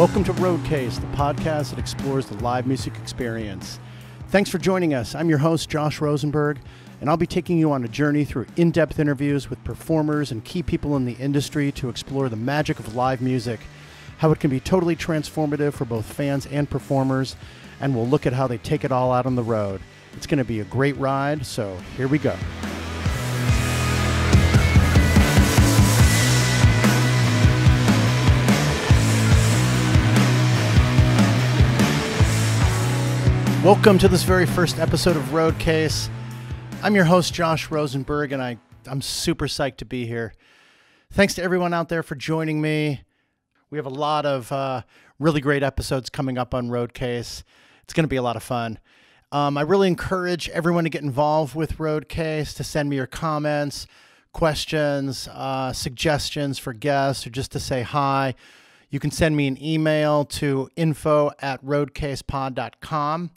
Welcome to Roadcase, the podcast that explores the live music experience. Thanks for joining us. I'm your host, Josh Rosenberg, and I'll be taking you on a journey through in depth interviews with performers and key people in the industry to explore the magic of live music, how it can be totally transformative for both fans and performers, and we'll look at how they take it all out on the road. It's going to be a great ride, so here we go. Welcome to this very first episode of Roadcase. I'm your host, Josh Rosenberg, and I, I'm super psyched to be here. Thanks to everyone out there for joining me. We have a lot of uh, really great episodes coming up on Roadcase. It's going to be a lot of fun. Um, I really encourage everyone to get involved with Roadcase, to send me your comments, questions, uh, suggestions for guests, or just to say hi. You can send me an email to info at roadcasepod.com.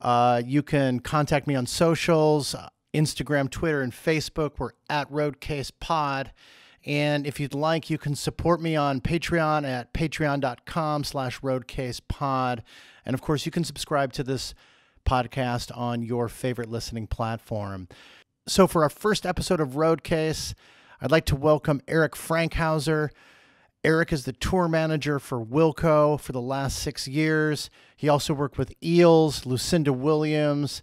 Uh, you can contact me on socials uh, Instagram, Twitter, and Facebook. We're at roadcasepod. And if you'd like, you can support me on Patreon at patreon.com slash roadcasepod. And of course, you can subscribe to this podcast on your favorite listening platform. So for our first episode of Roadcase, I'd like to welcome Eric Frankhouser. Eric is the tour manager for Wilco for the last six years. He also worked with Eels, Lucinda Williams,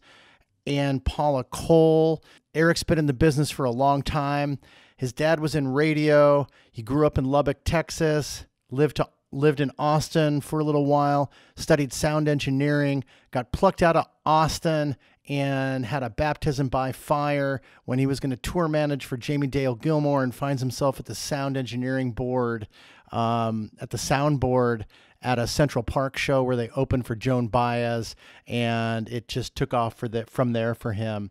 and Paula Cole. Eric's been in the business for a long time. His dad was in radio. He grew up in Lubbock, Texas, lived to, lived in Austin for a little while, studied sound engineering, got plucked out of Austin and had a baptism by fire when he was going to tour manage for Jamie Dale Gilmore and finds himself at the sound engineering board, um, at the sound board at a Central Park show where they opened for Joan Baez, and it just took off for the, from there for him.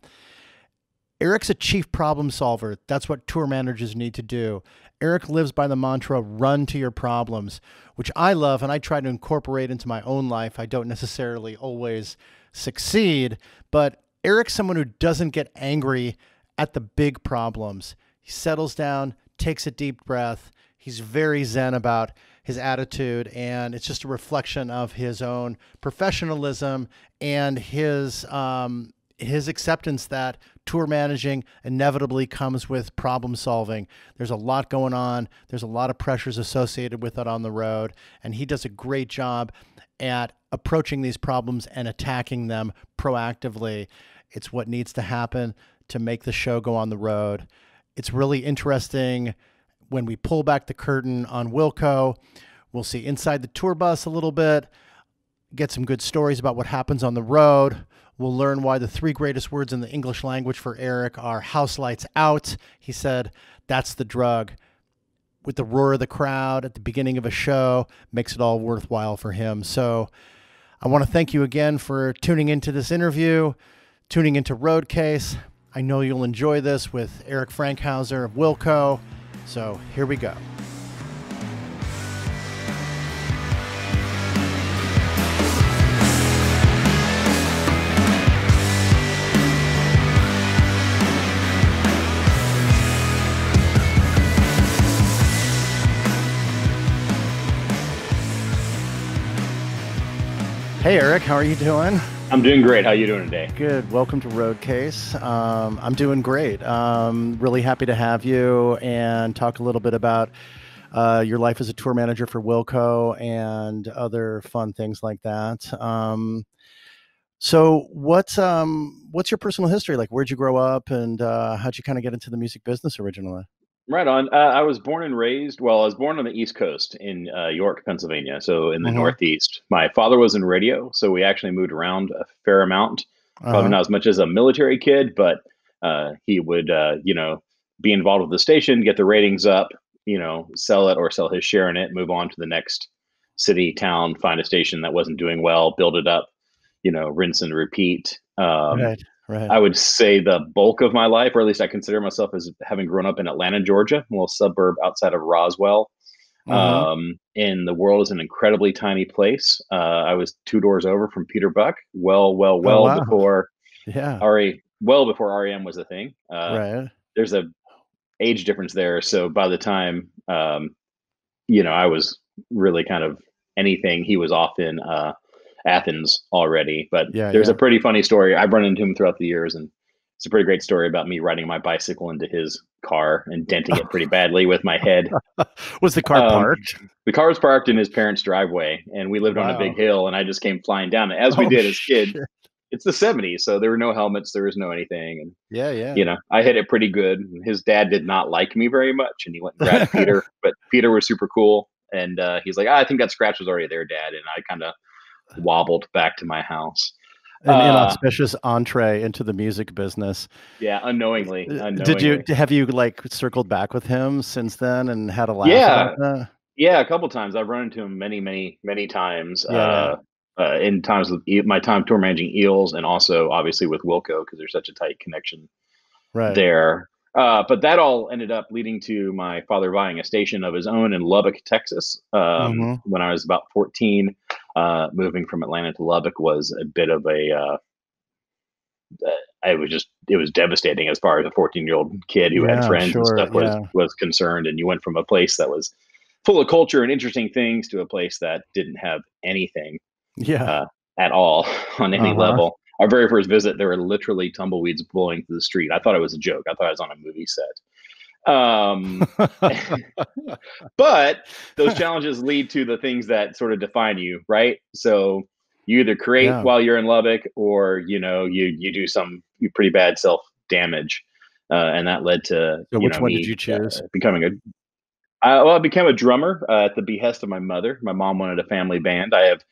Eric's a chief problem solver. That's what tour managers need to do. Eric lives by the mantra run to your problems, which I love and I try to incorporate into my own life. I don't necessarily always succeed. But Eric's someone who doesn't get angry at the big problems. He settles down, takes a deep breath. He's very zen about his attitude, and it's just a reflection of his own professionalism and his um, his acceptance that tour managing inevitably comes with problem solving. There's a lot going on. There's a lot of pressures associated with it on the road, and he does a great job at approaching these problems and attacking them proactively. It's what needs to happen to make the show go on the road. It's really interesting when we pull back the curtain on Wilco. We'll see inside the tour bus a little bit, get some good stories about what happens on the road. We'll learn why the three greatest words in the English language for Eric are house lights out. He said, that's the drug with the roar of the crowd at the beginning of a show makes it all worthwhile for him. So I want to thank you again for tuning into this interview, tuning into Roadcase. I know you'll enjoy this with Eric Frankhouser of Wilco. So here we go. Hey, Eric, how are you doing? I'm doing great. How are you doing today? Good. Welcome to Roadcase. Um, I'm doing great. Um, really happy to have you and talk a little bit about uh, your life as a tour manager for Wilco and other fun things like that. Um, so, what's um, what's your personal history like? Where'd you grow up, and uh, how'd you kind of get into the music business originally? Right on. Uh, I was born and raised. Well, I was born on the East Coast in uh, York, Pennsylvania, so in the Mhm. Northeast. My father was in radio, so we actually moved around a fair amount. Probably Uh-huh. not as much as a military kid, but uh, he would, uh, you know, be involved with the station, get the ratings up, you know, sell it or sell his share in it, move on to the next city, town, find a station that wasn't doing well, build it up, you know, rinse and repeat. Um, right, right. I would say the bulk of my life, or at least I consider myself as having grown up in Atlanta, Georgia, a little suburb outside of Roswell. Mhm. Um, and the world is an incredibly tiny place. Uh, I was two doors over from Peter Buck, well, well, well Oh, wow. before yeah. RE, well before REM was a thing. Uh, right. There's a age difference there, so by the time um, you know, I was really kind of anything, he was off in uh, Athens already. But Yeah, there's yeah. a pretty funny story. I've run into him throughout the years, and it's a pretty great story about me riding my bicycle into his car and denting it pretty badly with my head. Was the car Um, parked? The car was parked in his parents' driveway, and we lived on a big hill, and I just came flying down. And as we Oh, did as kids, it's the 70s, so there were no helmets, there was no anything, and Yeah, yeah. you know, I hit it pretty good. His dad did not like me very much, and he went and grabbed Peter, but Peter was super cool, and uh, he's like, ah, "I think that scratch was already there, Dad," and I kind of wobbled back to my house. An uh, inauspicious entree into the music business. Yeah, unknowingly. Uh, unknowingly. Did you have you like circled back with him since then and had a laugh? Yeah. that? Yeah, a couple times. I've run into him many, many, many times. Yeah, uh, uh, in times with my time tour managing Eels, and also obviously with Wilco because there's such a tight connection right. there. Uh, but that all ended up leading to my father buying a station of his own in Lubbock, Texas. Um, Mhm. When I was about 14, uh, moving from Atlanta to Lubbock was a bit of a. Uh, uh, I was just it was devastating as far as a 14 year old kid who Yeah, had friends sure, and stuff was yeah. was concerned, and you went from a place that was full of culture and interesting things to a place that didn't have anything Yeah. uh, at all on any Uh-huh. level. Our very first visit, there were literally tumbleweeds blowing through the street. I thought it was a joke. I thought I was on a movie set. Um, but those challenges lead to the things that sort of define you, right? So you either create Yeah. while you're in Lubbock, or you know you you do some pretty bad self damage, uh, and that led to So which know, one did you choose? uh, becoming a I, well, I became a drummer uh, at the behest of my mother. My mom wanted a family band. I have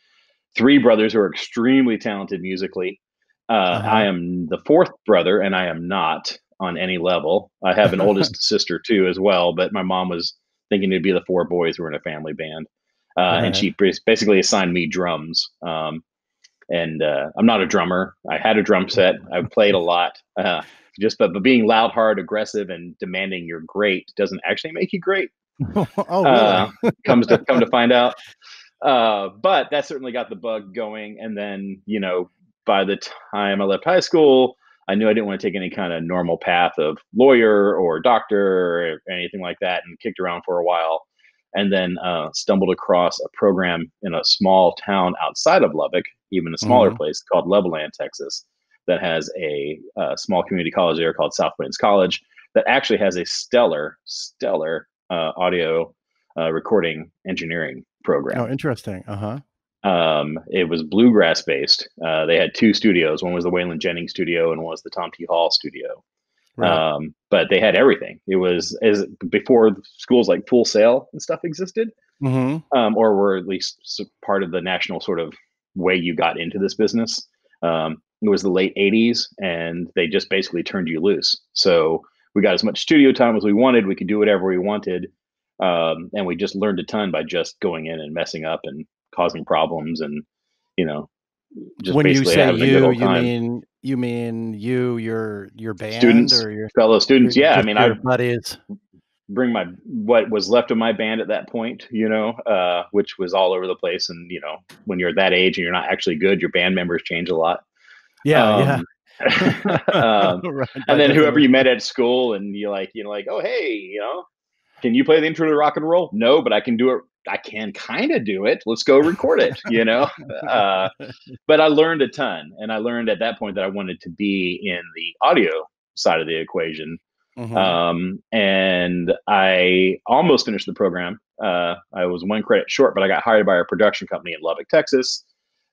three brothers who are extremely talented musically. Uh, Uh-huh. I am the fourth brother, and I am not on any level. I have an oldest sister too, as well. But my mom was thinking it'd be the four boys who were in a family band, uh, Right. and she basically assigned me drums. Um, and uh, I'm not a drummer. I had a drum set. I played a lot. Uh, just but, but being loud, hard, aggressive, and demanding you're great doesn't actually make you great oh, uh, comes to come to find out. Uh, but that certainly got the bug going. And then, you know, by the time I left high school, I knew I didn't want to take any kind of normal path of lawyer or doctor or anything like that, and kicked around for a while. And then uh, stumbled across a program in a small town outside of Lubbock, even a smaller Mhm. place called Levelland, Texas, that has a, uh small community college there called South Plains College that actually has a stellar, stellar uh, audio uh, recording engineering program. Oh, interesting. Uh huh. Um, it was bluegrass based. Uh, they had two studios. One was the Waylon Jennings studio, and one was the Tom T. Hall studio. Right. Um, but they had everything. It was as before schools like Full Sail and stuff existed, hmm um, or were at least part of the national sort of way you got into this business. Um, it was the late '80s, and they just basically turned you loose. So we got as much studio time as we wanted. We could do whatever we wanted, um, and we just learned a ton by just going in and messing up and causing problems, and you know, just when you say having a good you, you time. mean you mean you, your your band, Students, or your fellow students. your- Yeah, I mean, I buddies. bring my what was left of my band at that point, you know, uh, which was all over the place. And you know, when you're that age and you're not actually good, your band members change a lot. Yeah, yeah. Um, um, Right, and then whoever you met at school, and you like, you know, like, oh hey, you know, can you play the intro to rock and roll? No, but I can do it. I can kind of do it. Let's go record it. You know. Uh, but I learned a ton, and I learned at that point that I wanted to be in the audio side of the equation. Mhm. Um, and I almost finished the program. Uh, I was one credit short, but I got hired by a production company in Lubbock, Texas,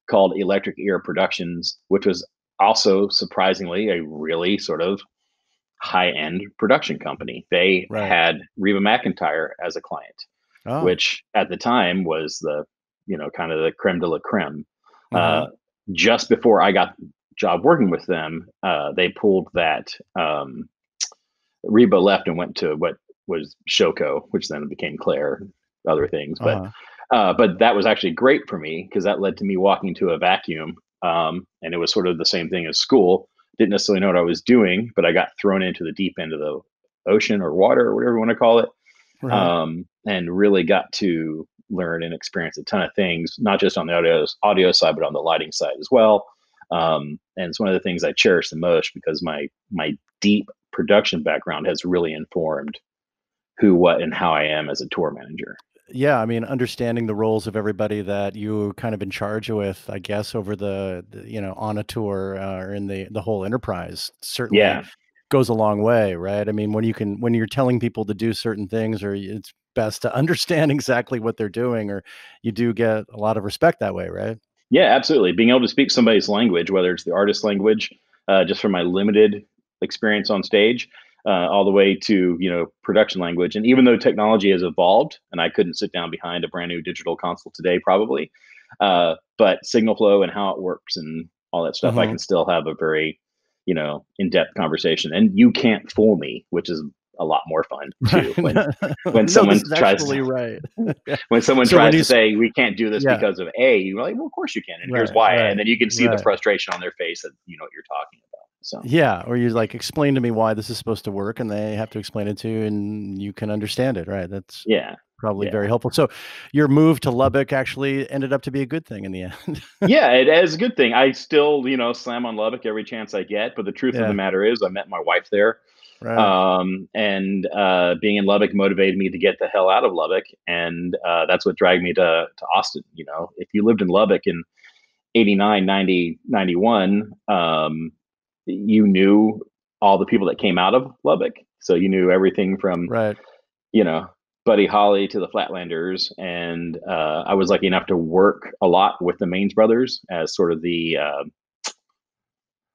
called Electric Ear Productions, which was also surprisingly a really sort of high end production company. They Right. had Reba McEntire as a client, oh, which at the time was the you know kind of the creme de la creme. Uh, just before I got the job working with them, uh, they pulled that. Um, Reba left and went to what was Showco, which then became Clair, other things. But Uh-huh. uh, but that was actually great for me because that led to me walking to a vacuum, um, and it was sort of the same thing as school. Didn't necessarily know what I was doing, but I got thrown into the deep end of the ocean or water or whatever you want to call it Right. um, and really got to learn and experience a ton of things, not just on the audio audio side, but on the lighting side as well. Um, and it's one of the things I cherish the most because my my deep production background has really informed who, what, and how I am as a tour manager. yeah, I mean, understanding the roles of everybody that you kind of in charge with, I guess, over the, the you know, on a tour uh, or in the the whole enterprise certainly Yeah. Goes a long way, right? I mean, when you can when you're telling people to do certain things, or it's best to understand exactly what they're doing, or you do get a lot of respect that way, right? Yeah, absolutely. Being able to speak somebody's language, whether it's the artist language, uh, just from my limited experience on stage, uh, all the way to you know production language. And even though technology has evolved, and I couldn't sit down behind a brand new digital console today, probably, uh, but signal flow and how it works and all that stuff, I hmm can still have a very you know in-depth conversation. And you can't fool me, which is a lot more fun too. When when no, someone tries to right. When someone So when tries you, to say we can't do this yeah, because of A, you're like, well, of course you can, and here's why, right, and then you can see the frustration on their face that you know what you're talking about. So Yeah, or you like explain to me why this is supposed to work, and they have to explain it to you, and you can understand it, right? That's yeah, probably yeah, very helpful. So, your move to Lubbock actually ended up to be a good thing in the end. yeah, it is a good thing. I still you know slam on Lubbock every chance I get, but the truth of the matter is, I met my wife there, right. um, and uh, being in Lubbock motivated me to get the hell out of Lubbock, and uh, that's what dragged me to to Austin. You know, if you lived in Lubbock in 89, 90, 91, um, you knew all the people that came out of Lubbock. So you knew everything from, Right. you know, Buddy Holly to the Flatlanders. And uh, I was lucky enough to work a lot with the Maines brothers as sort of the uh,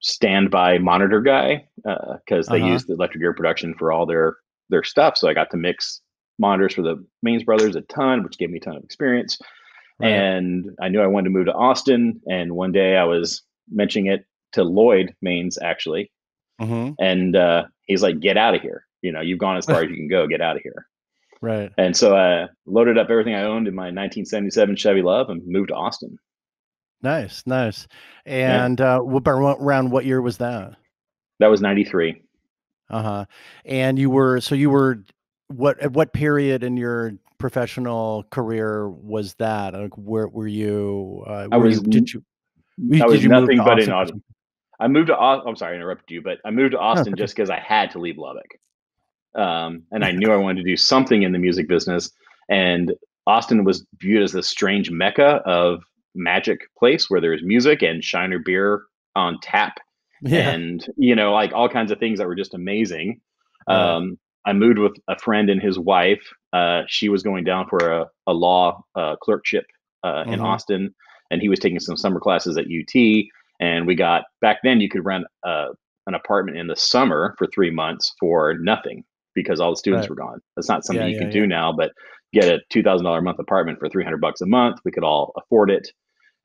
standby monitor guy because they Uh-huh. used the Electric Ear production for all their their stuff. So I got to mix monitors for the Maines brothers a ton, which gave me a ton of experience Right. and I knew I wanted to move to Austin. And one day I was mentioning it to Lloyd Maines actually, hmm and uh, he's like, "Get out of here! You know, you've gone as far as you can go. Get out of here." Right. And so I loaded up everything I owned in my 1977 Chevy LUV and moved to Austin. Nice, nice. Yeah, And uh, what around what year was that? that was '93. Uh-huh. And you were so you were what at what period in your professional career was that? Like where were you uh I was you did you I was you nothing but in Austin for Austin. I moved to Austin. I'm sorry, I interrupted you, but I moved to Austin just because I had to leave Lubbock. Um, and I knew I wanted to do something in the music business. And Austin was viewed as this strange mecca of magic place where there's music and Shiner beer on tap, Yeah, and you know, like all kinds of things that were just amazing. Um, I moved with a friend and his wife. Uh, she was going down for a, a law uh, clerkship uh, in hmm Austin, and he was taking some summer classes at UT. And we got back then you could rent uh, an apartment in the summer for three months for nothing because all the students Right. were gone. That's not something Yeah, you yeah, can yeah. do now, but get a two thousand dollar a month apartment for three hundred bucks a month. We could all afford it.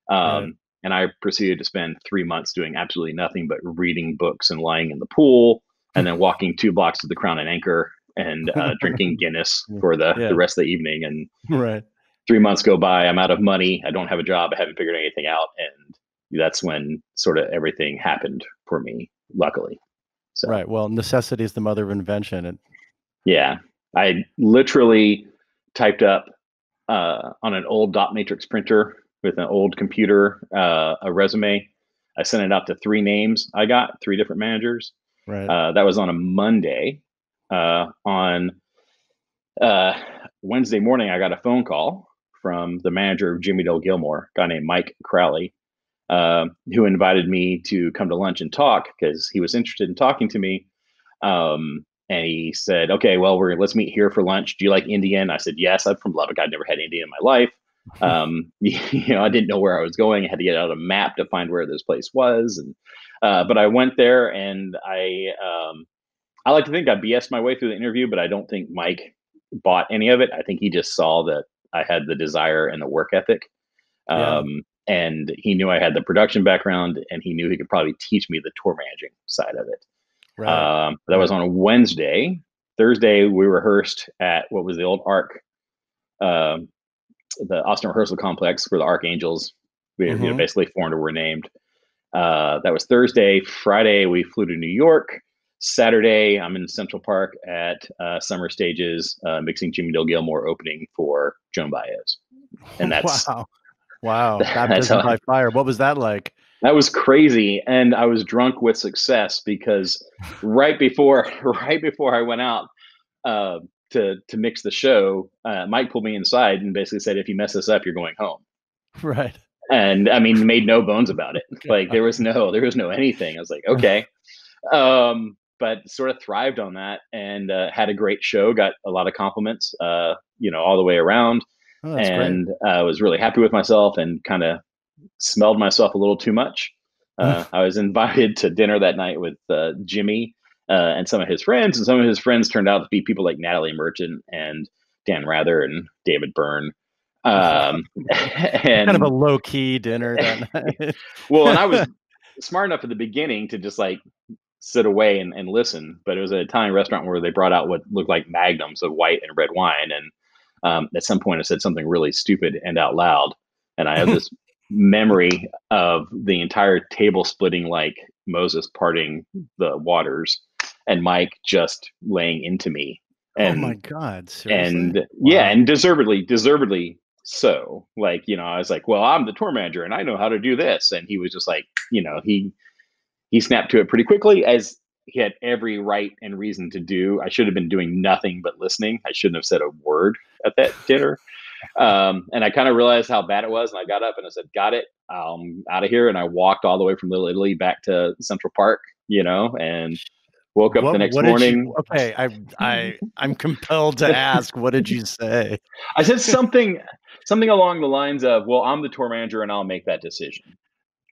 Right. Um, and I proceeded to spend three months doing absolutely nothing but reading books and lying in the pool, and then walking two blocks to the Crown and Anchor and uh, drinking Guinness for the the rest of the evening. And Right. three months go by. I'm out of money. I don't have a job. I haven't figured anything out, and that's when sort of everything happened for me. Luckily, so Right. Well, necessity is the mother of invention. And yeah, I literally typed up uh, on an old dot matrix printer with an old computer uh, a resume. I sent it out to three names. I got three different managers. right. Uh, that was on a Monday. Uh, on uh, Wednesday morning, I got a phone call from the manager of Jimmie Dale Gilmore, a guy named Mike Crowley, uh, who invited me to come to lunch and talk because he was interested in talking to me. Um, and he said, "Okay, well, we're let's meet here for lunch. Do you like Indian?" I said, "Yes, I'm from Lubbock. I'd never had Indian in my life. Um, you know, I didn't know where I was going. I had to get out a map to find where this place was. And uh, but I went there, and I um, I like to think I BS my way through the interview, but I don't think Mike bought any of it. I think he just saw that I had the desire and the work ethic. yeah. Um, and he knew I had the production background, and he knew he could probably teach me the tour managing side of it. Right. Um, that was on a Wednesday. Thursday, we rehearsed at what was the old Arc, um, the Austin Rehearsal Complex, where the Arc Angels, we, you know, hmm basically formed or were named. Uh, that was Thursday. Friday, we flew to New York. Saturday, I'm in Central Park at uh, Summer Stages, uh, mixing Jimmie Dale Gilmore opening for Joan Baez, and that's wow. Wow. that's Baptism by fire. What was that like? That was crazy. And I was drunk with success because right before right before I went out uh, to to mix the show, uh, Mike pulled me inside and basically said, "If you mess this up, you're going home." Right. And I mean, made no bones about it. Like there was no there was no anything. I was like, okay. Um, but sort of thrived on that and uh, had a great show. Got a lot of compliments, uh, you know, all the way around, Oh, and I uh, was really happy with myself and kind of smelled myself a little too much. Uh, I was invited to dinner that night with uh, Jimmy uh, and some of his friends, and some of his friends turned out to be people like Natalie Merchant and Dan Rather and David Byrne. Um, and kind of a low key dinner that night. well, and I was smart enough at the beginning to just like sit away and, and listen. But it was an Italian restaurant where they brought out what looked like magnums of white and red wine. And um, at some point, I said something really stupid and out loud. And I have this memory of the entire table splitting like Moses parting the waters and Mike just laying into me. Oh and, oh my God. Seriously? And wow. yeah, and deservedly, deservedly so. Like, you know, I was like, well, I'm the tour manager and I know how to do this. And he was just like, you know, he he snapped to it pretty quickly as he had every right and reason to do. I should have been doing nothing but listening. I shouldn't have said a word at that dinner. Um, and I kind of realized how bad it was. And I got up and I said, got it. I'm out of here. And I walked all the way from Little Italy back to Central Park, you know, and woke up what, the next morning. You, okay. I, I, I'm compelled to ask, what did you say? I said something, something along the lines of, well, I'm the tour manager and I'll make that decision.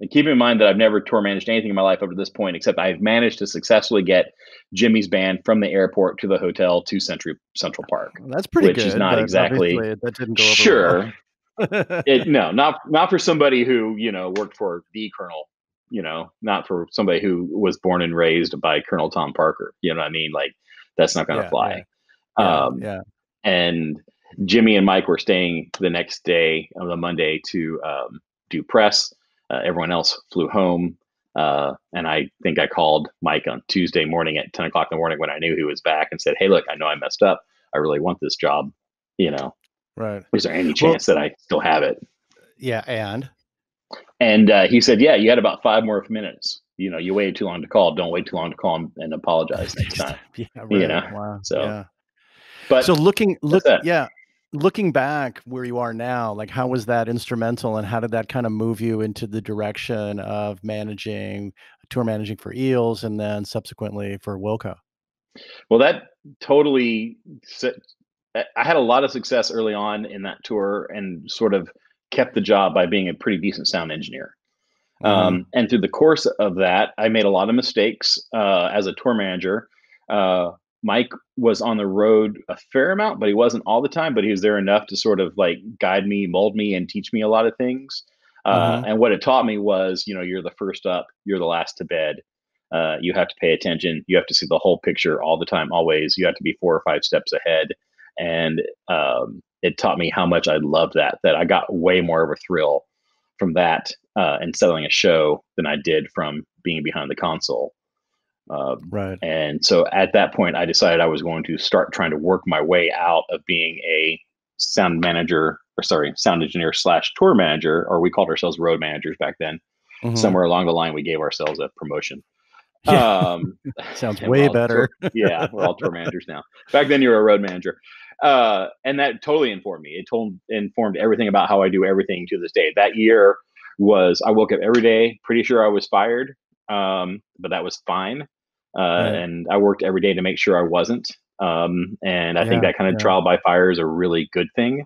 And keep in mind that I've never tour managed anything in my life up to this point, except I've managed to successfully get Jimmy's band from the airport to the hotel to Central Central Park. Well, that's pretty which good. is not exactly that didn't go sure. Well. it, no, not not for somebody who you know worked for the Colonel. You know, not for somebody who was born and raised by Colonel Tom Parker. You know what I mean? Like that's not going to Yeah, fly. yeah. um, yeah. and Jimmy and Mike were staying the next day on the Monday to um, do press. Uh, everyone else flew home. Uh, and I think I called Mike on Tuesday morning at 10 o'clock in the morning when I knew he was back and said, Hey, look, I know I messed up. I really want this job. You know, Right. is there any chance that I still have it? Yeah. And And uh, he said, Yeah, you had about five more minutes. You know, you waited too long to call. Don't wait too long to call and, and apologize next time. yeah. Right. You know, wow. so- yeah. But so looking look yeah looking back where you are now like how was that instrumental and how did that kind of move you into the direction of managing tour managing for eels and then subsequently for wilco Well, that totally. I I had a lot of success early on in that tour, and sort of kept the job by being a pretty decent sound engineer. Um, and through the course of that, I made a lot of mistakes uh, as a tour manager. Uh, Mike was on the road a fair amount, but he wasn't all the time. But he was there enough to sort of like guide me, mold me, and teach me a lot of things. Uh, Mhm. And what it taught me was, you know, you're the first up, you're the last to bed. Uh, you have to pay attention. You have to see the whole picture all the time, always. You have to be four or five steps ahead. And um, it taught me how much I loved that. That I got way more of a thrill from that uh, and selling a show than I did from being behind the console. Uh, right and so at that point, I decided I was going to start trying to work my way out of being a sound manager, or sorry, sound engineer slash tour manager, or we called ourselves road managers back then. Mhm. Somewhere along the line, we gave ourselves a promotion. Yeah. Um, sounds way better tour- yeah, we're all tour managers now. Back then, you were a road manager, uh, and that totally informed me. It told informed everything about how I do everything to this day. That year was I woke up every day, pretty sure I was fired, um, but that was fine. Uh, Right. And I worked every day to make sure I wasn't. Um, and I think that kind of yeah. trial by fire is a really good thing.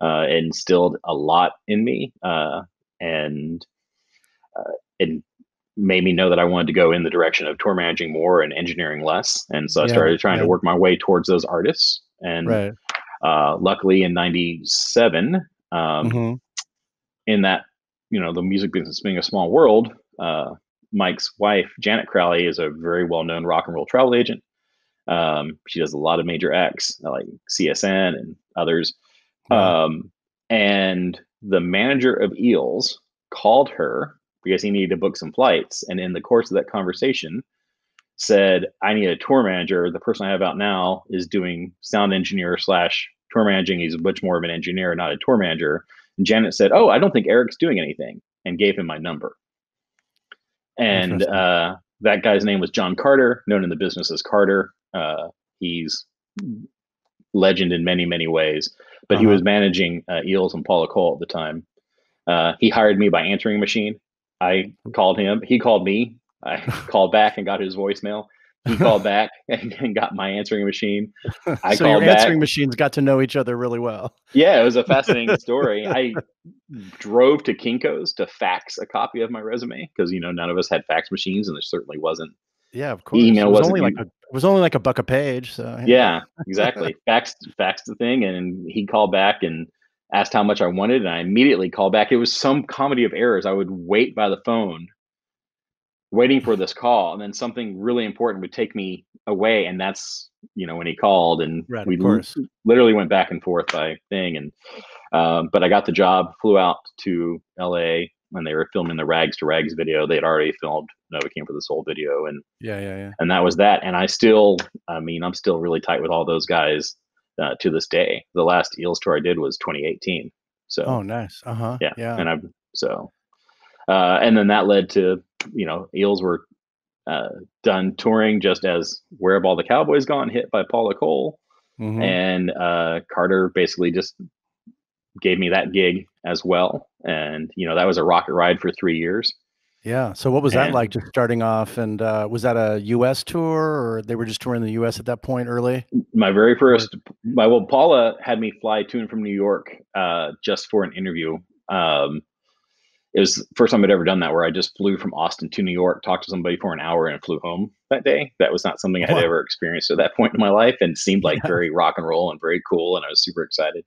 Uh, it instilled a lot in me, uh, and uh, it made me know that I wanted to go in the direction of tour managing more and engineering less. And so I Yeah, started trying to work my way towards those artists. And right uh, luckily, in '97, um, Mhm. in that you know the music business being a small world, uh, Mike's wife Janet Crowley is a very well-known rock and roll travel agent. Um, she does a lot of major acts like CSN and others. Wow. Um, and the manager of Eels called her because he needed to book some flights. And in the course of that conversation, said, I need a tour manager. The person I have out now is doing sound engineer slash tour managing. He's much more of an engineer, not a tour manager. And Janet said, Oh, I don't think Eric's doing anything, and gave him my number. And uh, that guy's name was John Carter, known in the business as Carter. Uh, he's legend in many many ways. But uh-huh. he was managing uh, Eels and Paula Cole at the time. Uh, he hired me by answering machine. I called him. He called me. I called back and got his voicemail. He called back and, and, got my answering machine. I so called your answering back. machines got to know each other really well. Yeah, it was a fascinating story. I drove to Kinko's to fax a copy of my resume because you know none of us had fax machines, and there certainly wasn't. Yeah, of course. Email was only like a, it was only like a buck a page. So yeah, yeah exactly. faxed faxed the thing, and he called back and asked how much I wanted, and I immediately called back. It was some comedy of errors. I would wait by the phone waiting for this call and then something really important would take me away and that's you know when he called and right, we literally went back and forth by thing and um, but i got the job flew out to la when they were filming the rags to rags video. They had already filmed Novocaine for the Soul video and yeah yeah yeah. and that was that and i still i mean i'm still really tight with all those guys uh, to this day. The last eels tour i did was 2018 so oh nice. Uh-huh. Yeah yeah. and i'm so uh, and then that led to you know, Eels were uh, done touring just as Where Have All the Cowboys Gone hit by Paula Cole. Mm-hmm. And uh, Carter basically just gave me that gig as well. And, you know, that was a rocket ride for three years. Yeah. So what was that like just starting off? And uh, was that a US tour or they were just touring the US at that point early? My very first, my, well, Paula had me fly to and from New York uh, just for an interview. Um, it was the first time I'd ever done that where I just flew from Austin to New York, talked to somebody for an hour and flew home that day. That was not something I had wow. ever experienced at that point in my life and seemed like yeah. very rock and roll and very cool. And I was super excited.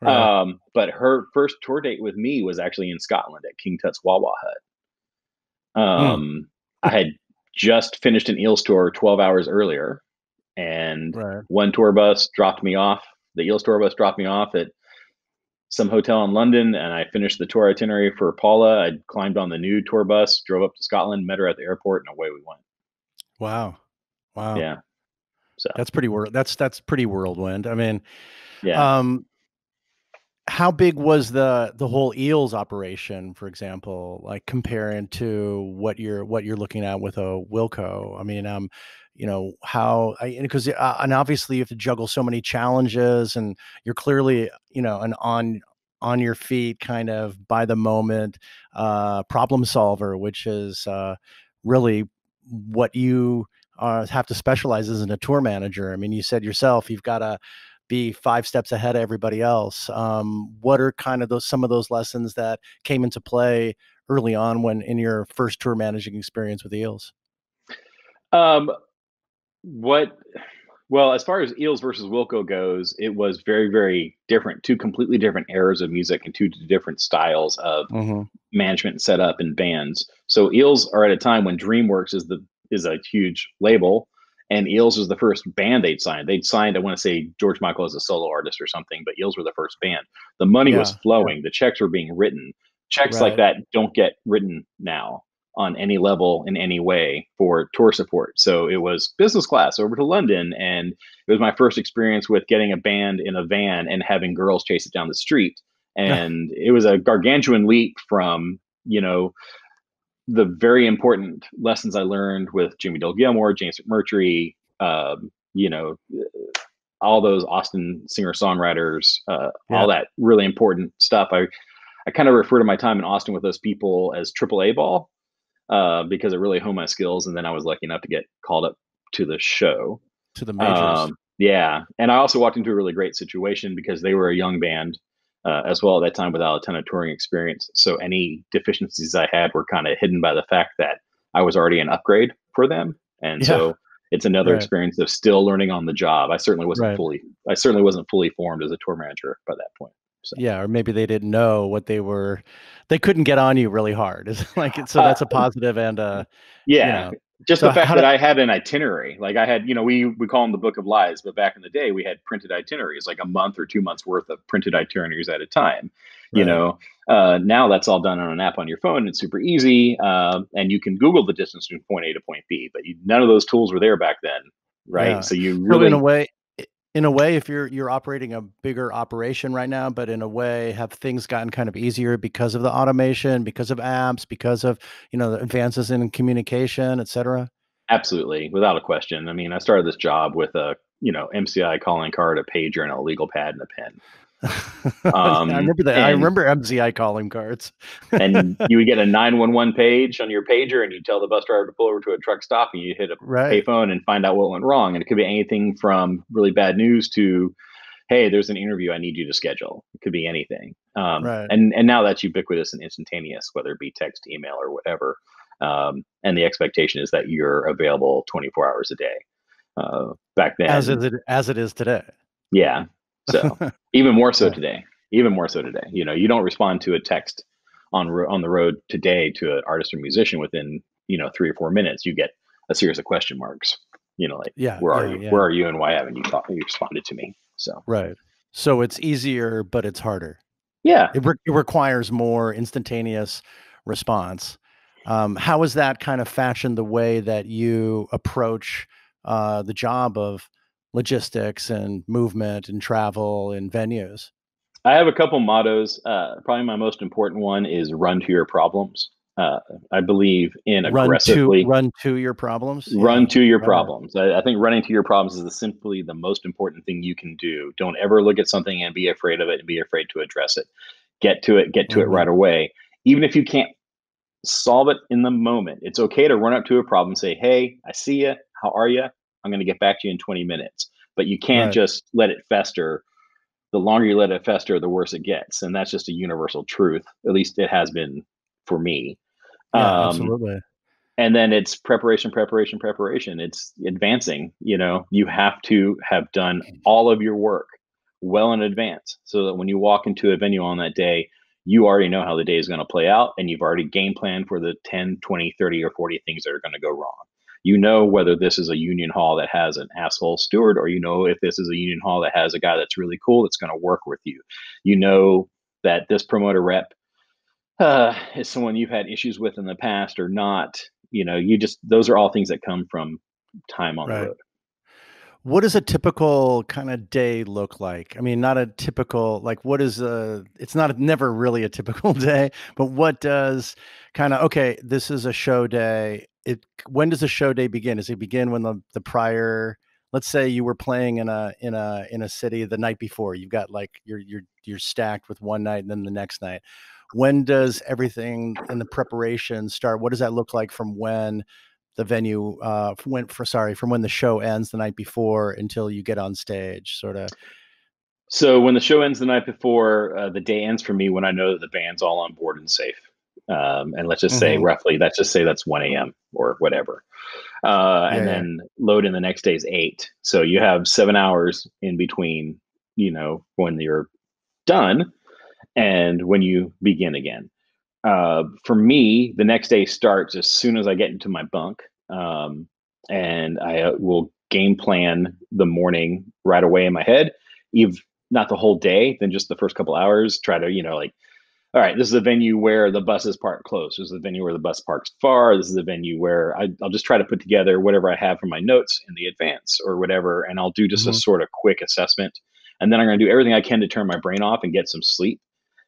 Right. Um, but her first tour date with me was actually in Scotland at King Tut's Wah Hut. Hmm. Um, mm. I had just finished an Eels tour 12 hours earlier and right. one tour bus dropped me off. The Eels tour bus dropped me off at some hotel in London and I finished the tour itinerary for Paula. I climbed on the new tour bus, drove up to Scotland, met her at the airport, and away we went. Wow. Wow. Yeah. So that's pretty world that's that's pretty whirlwind. I mean, yeah. Um how big was the the whole eels operation, for example, like comparing to what you're what you're looking at with a Wilco? I mean, um, you know how because uh, and obviously you have to juggle so many challenges and you're clearly you know an on on your feet kind of by the moment uh, problem solver which is uh, really what you uh, have to specialize as a tour manager. I mean you said yourself you've got to be five steps ahead of everybody else. Um, what are kind of those some of those lessons that came into play early on when in your first tour managing experience with eels? Um, what well as far as eels versus wilco goes it was very very different two completely different eras of music and two different styles of mm-hmm. management setup and bands so eels are at a time when dreamworks is the is a huge label and eels was the first band they'd signed they'd signed i want to say george michael as a solo artist or something but eels were the first band the money yeah, was flowing yeah. the checks were being written checks right. like that don't get written now on any level in any way for tour support. So it was business class over to London, and it was my first experience with getting a band in a van and having girls chase it down the street. And it was a gargantuan leap from, you know, the very important lessons I learned with Jimmie Dale Gilmore, James McMurtry, um, you know, all those Austin singer songwriters, uh, yeah. all that really important stuff. I I kind of refer to my time in Austin with those people as AAA ball uh, because it really honed my skills. And then I was lucky enough to get called up to the show. To the majors. Um, yeah. And I also walked into a really great situation because they were a young band uh, as well at that time without a ton of touring experience. So any deficiencies I had were kind of hidden by the fact that I was already an upgrade for them. And yeah. so it's another right. experience of still learning on the job. I certainly wasn't right. fully, I certainly wasn't fully formed as a tour manager by that point. So. Yeah, or maybe they didn't know what they were. They couldn't get on you really hard. It's like so that's a positive and uh yeah. You know. Just so the fact that I had an itinerary, like I had, you know, we we call them the Book of Lies, but back in the day we had printed itineraries, like a month or two months worth of printed itineraries at a time. Right. You know, uh, now that's all done on an app on your phone. It's super easy, uh, and you can Google the distance from point A to point B. But you, none of those tools were there back then, right? Yeah. So you really, so in a way, in a way if you're you're operating a bigger operation right now but in a way have things gotten kind of easier because of the automation because of apps because of you know the advances in communication et cetera absolutely without a question i mean i started this job with a you know MCI calling card, a pager, and a legal pad and a pen. Um, I remember that. I remember MCI calling cards. and you would get a 911 page on your pager, and you tell the bus driver to pull over to a truck stop, and you hit a right. payphone and find out what went wrong. And it could be anything from really bad news to, hey, there's an interview I need you to schedule. It could be anything. Um, right. And and now that's ubiquitous and instantaneous, whether it be text, email, or whatever. Um, and the expectation is that you're available 24 hours a day. Uh, back then, as it as it is today. Yeah, so even more so today, even more so today. You know, you don't respond to a text on on the road today to an artist or musician within you know three or four minutes. You get a series of question marks. You know, like yeah, where are you? Yeah. Where are you? And why haven't you thought you responded to me? So right. So it's easier, but it's harder. Yeah, it, re- it requires more instantaneous response. Um, how has that kind of fashioned the way that you approach uh, the job of logistics and movement and travel and venues? I have a couple mottos. Uh, probably my most important one is run to your problems. Uh, I believe in run aggressively to, run to your problems. Run yeah. to your problems. I, I, think running to your problems is the, simply the most important thing you can do. Don't ever look at something and be afraid of it and be afraid to address it. Get to it. Get to mm-hmm. it right away. Even if you can't solve it in the moment, it's okay to run up to a problem and say, "Hey, I see you. How are you? I'm going to get back to you in 20 minutes. But you can't right. just let it fester. The longer you let it fester, the worse it gets. And that's just a universal truth. At least it has been for me. Yeah, um, absolutely. And then it's preparation, preparation, preparation. It's advancing. You know, you have to have done all of your work well in advance so that when you walk into a venue on that day, you already know how the day is going to play out and you've already game planned for the 10, 20, 30, or 40 things that are going to go wrong you know whether this is a union hall that has an asshole steward or you know if this is a union hall that has a guy that's really cool that's going to work with you. You know that this promoter rep uh, is someone you've had issues with in the past or not. You know you just those are all things that come from time on right. the road what does a typical kind of day look like? I mean not a typical like what is a it's not a, never really a typical day but what does kind of okay this is a show day. It when does the show day begin? Does it begin when the the prior let's say you were playing in a in a in a city the night before you've got like you're you're you're stacked with one night and then the next night. When does everything in the preparation start? What does that look like from when the venue uh went for sorry from when the show ends the night before until you get on stage sort of? So when the show ends the night before uh, the day ends for me when i know that the band's all on board and safe. Um, and let's just say mm-hmm. roughly let's just say that's 1 a.m or whatever. Uh, yeah, and then load in the next day is eight. So you have seven hours in between you know when you're done and when you begin again uh, for me the next day starts as soon as i get into my bunk um, and i uh, will game plan the morning right away in my head if not the whole day then just the first couple hours try to you know like all right, this is a venue where the buses park close. This is a venue where the bus parks far. This is a venue where I, will just try to put together whatever I have from my notes in the advance or whatever, and I'll do just mm-hmm. a sort of quick assessment. And then I'm going to do everything I can to turn my brain off and get some sleep.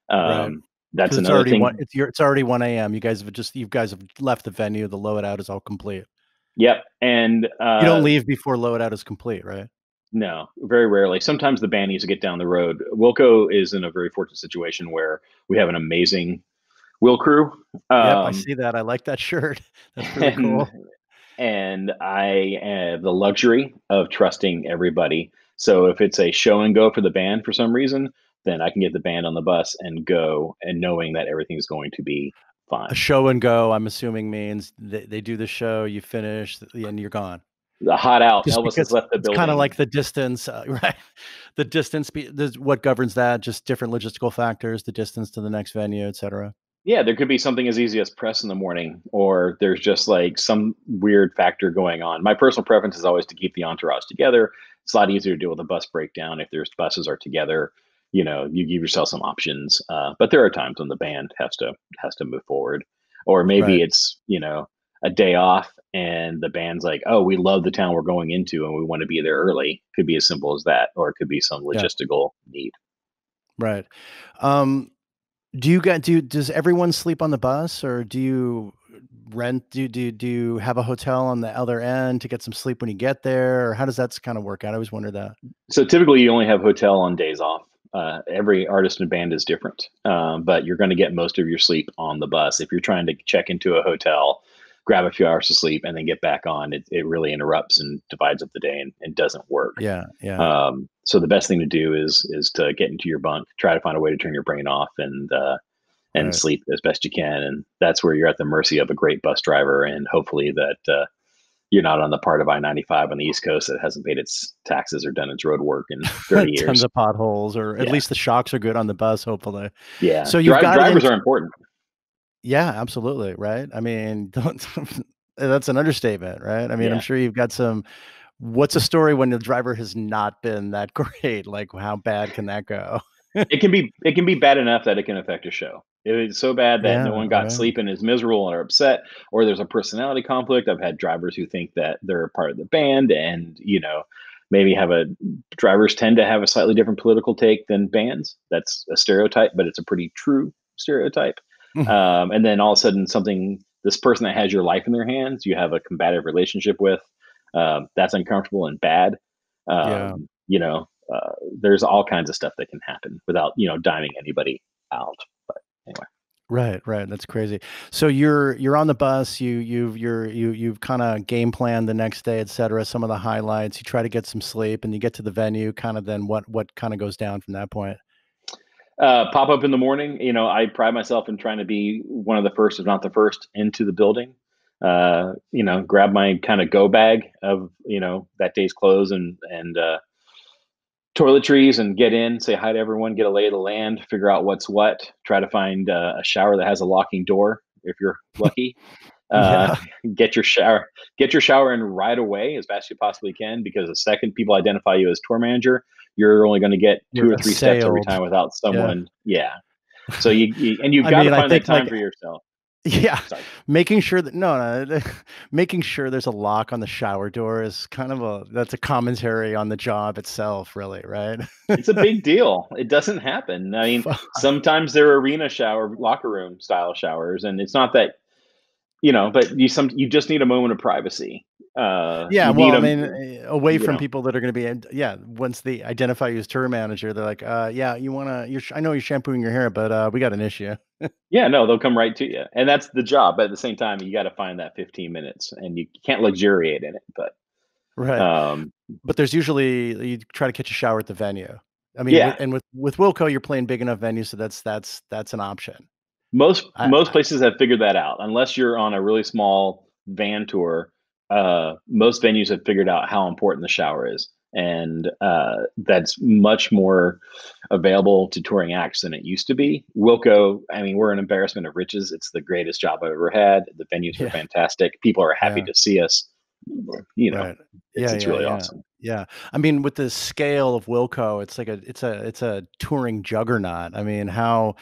Um, right. That's another already thing. One, it's, your, it's already 1 a.m. You guys have just you guys have left the venue. The loadout is all complete. Yep, and uh, you don't leave before loadout is complete, right? No, very rarely. Sometimes the band needs to get down the road. Wilco is in a very fortunate situation where we have an amazing wheel crew. Um, yep, I um, see that. I like that shirt. That's pretty and, cool. And I have the luxury of trusting everybody. So if it's a show and go for the band for some reason, then I can get the band on the bus and go and knowing that everything's going to be fine. A show and go, I'm assuming means they, they do the show, you finish, and you're gone the hot out. Just Elvis has left the building. Kind of like the distance, uh, right? The distance, the, what governs that? Just different logistical factors, the distance to the next venue, etc. Yeah, there could be something as easy as press in the morning, or there's just like some weird factor going on. My personal preference is always to keep the entourage together. It's a lot easier to deal with a bus breakdown if there's buses are together. You know, you give yourself some options. Uh, but there are times when the band has to has to move forward, or maybe right. it's you know a day off and the band's like, oh, we love the town we're going into and we want to be there early. Could be as simple as that, or it could be some logistical yeah. need. Right. Um, do you get do does everyone sleep on the bus or do you rent? Do do do you have a hotel on the other end to get some sleep when you get there, or how does that kind of work out? I always wonder that. So typically, you only have hotel on days off. Uh, every artist and band is different, um, but you're going to get most of your sleep on the bus. If you're trying to check into a hotel, grab a few hours of sleep, and then get back on, it, it really interrupts and divides up the day and, and doesn't work. Yeah, yeah. Um, so the best thing to do is is to get into your bunk, try to find a way to turn your brain off, and uh, and right. sleep as best you can. And that's where you're at the mercy of a great bus driver, and hopefully that uh, you're not on the part of I-95 on the East Coast that hasn't paid its taxes or done its road work in 30 years. Tons of potholes, or at yeah. least the shocks are good on the bus. Hopefully, yeah. So you've Dri- got drivers are important. Yeah, absolutely. Right. I mean, that's an understatement, right? I mean, yeah. I'm sure you've got some. What's a story when the driver has not been that great? Like, how bad can that go? it can be it can be bad enough that it can affect a show. If it's so bad that yeah, no one got right. sleep and is miserable and are upset, or there's a personality conflict. I've had drivers who think that they're a part of the band, and you know, maybe have a drivers tend to have a slightly different political take than bands. That's a stereotype, but it's a pretty true stereotype. Mm-hmm. Um, and then all of a sudden, something this person that has your life in their hands, you have a combative relationship with, um, that's uncomfortable and bad. Um, yeah. You know, uh, there's all kinds of stuff that can happen without you know diming anybody out. But anyway. Right, right. That's crazy. So you're you're on the bus. You you've you're you you've kind of game planned the next day, et cetera. Some of the highlights. You try to get some sleep, and you get to the venue. Kind of then what what kind of goes down from that point? Uh, pop up in the morning. You know, I pride myself in trying to be one of the first, if not the first, into the building. Uh, you know, grab my kind of go bag of you know that day's clothes and and uh, toiletries and get in, say hi to everyone, get a lay of the land, figure out what's what, try to find uh, a shower that has a locking door if you're lucky. Uh, get your shower, get your shower in right away as fast as you possibly can, because the second people identify you as tour manager, you're only going to get 2 you're or three steps every time without someone. Yeah. yeah. So you, you and you've got to find that time like, for yourself. Yeah, Sorry. making sure that no, no, making sure there's a lock on the shower door is kind of a that's a commentary on the job itself, really, right? it's a big deal. It doesn't happen. I mean, sometimes they're arena shower, locker room style showers, and it's not that you know, but you some you just need a moment of privacy. Uh, yeah, well, I mean, away from know. people that are going to be, yeah. Once they identify you as tour manager, they're like, uh, yeah, you want to. You're, I know you're shampooing your hair, but uh, we got an issue. yeah, no, they'll come right to you, and that's the job. But at the same time, you got to find that 15 minutes, and you can't luxuriate in it. But right, um, but there's usually you try to catch a shower at the venue. I mean, yeah. and with with Wilco, you're playing big enough venues, so that's that's that's an option. Most I, most places have figured that out, unless you're on a really small van tour uh, most venues have figured out how important the shower is, and uh, that's much more available to touring acts than it used to be. Wilco, I mean, we're an embarrassment of riches. It's the greatest job I've ever had. The venues yeah. are fantastic. People are happy yeah. to see us. You know, right. yeah, it's, it's yeah, really awesome. Yeah, I mean, with the scale of Wilco, it's like a it's a it's a touring juggernaut. I mean, how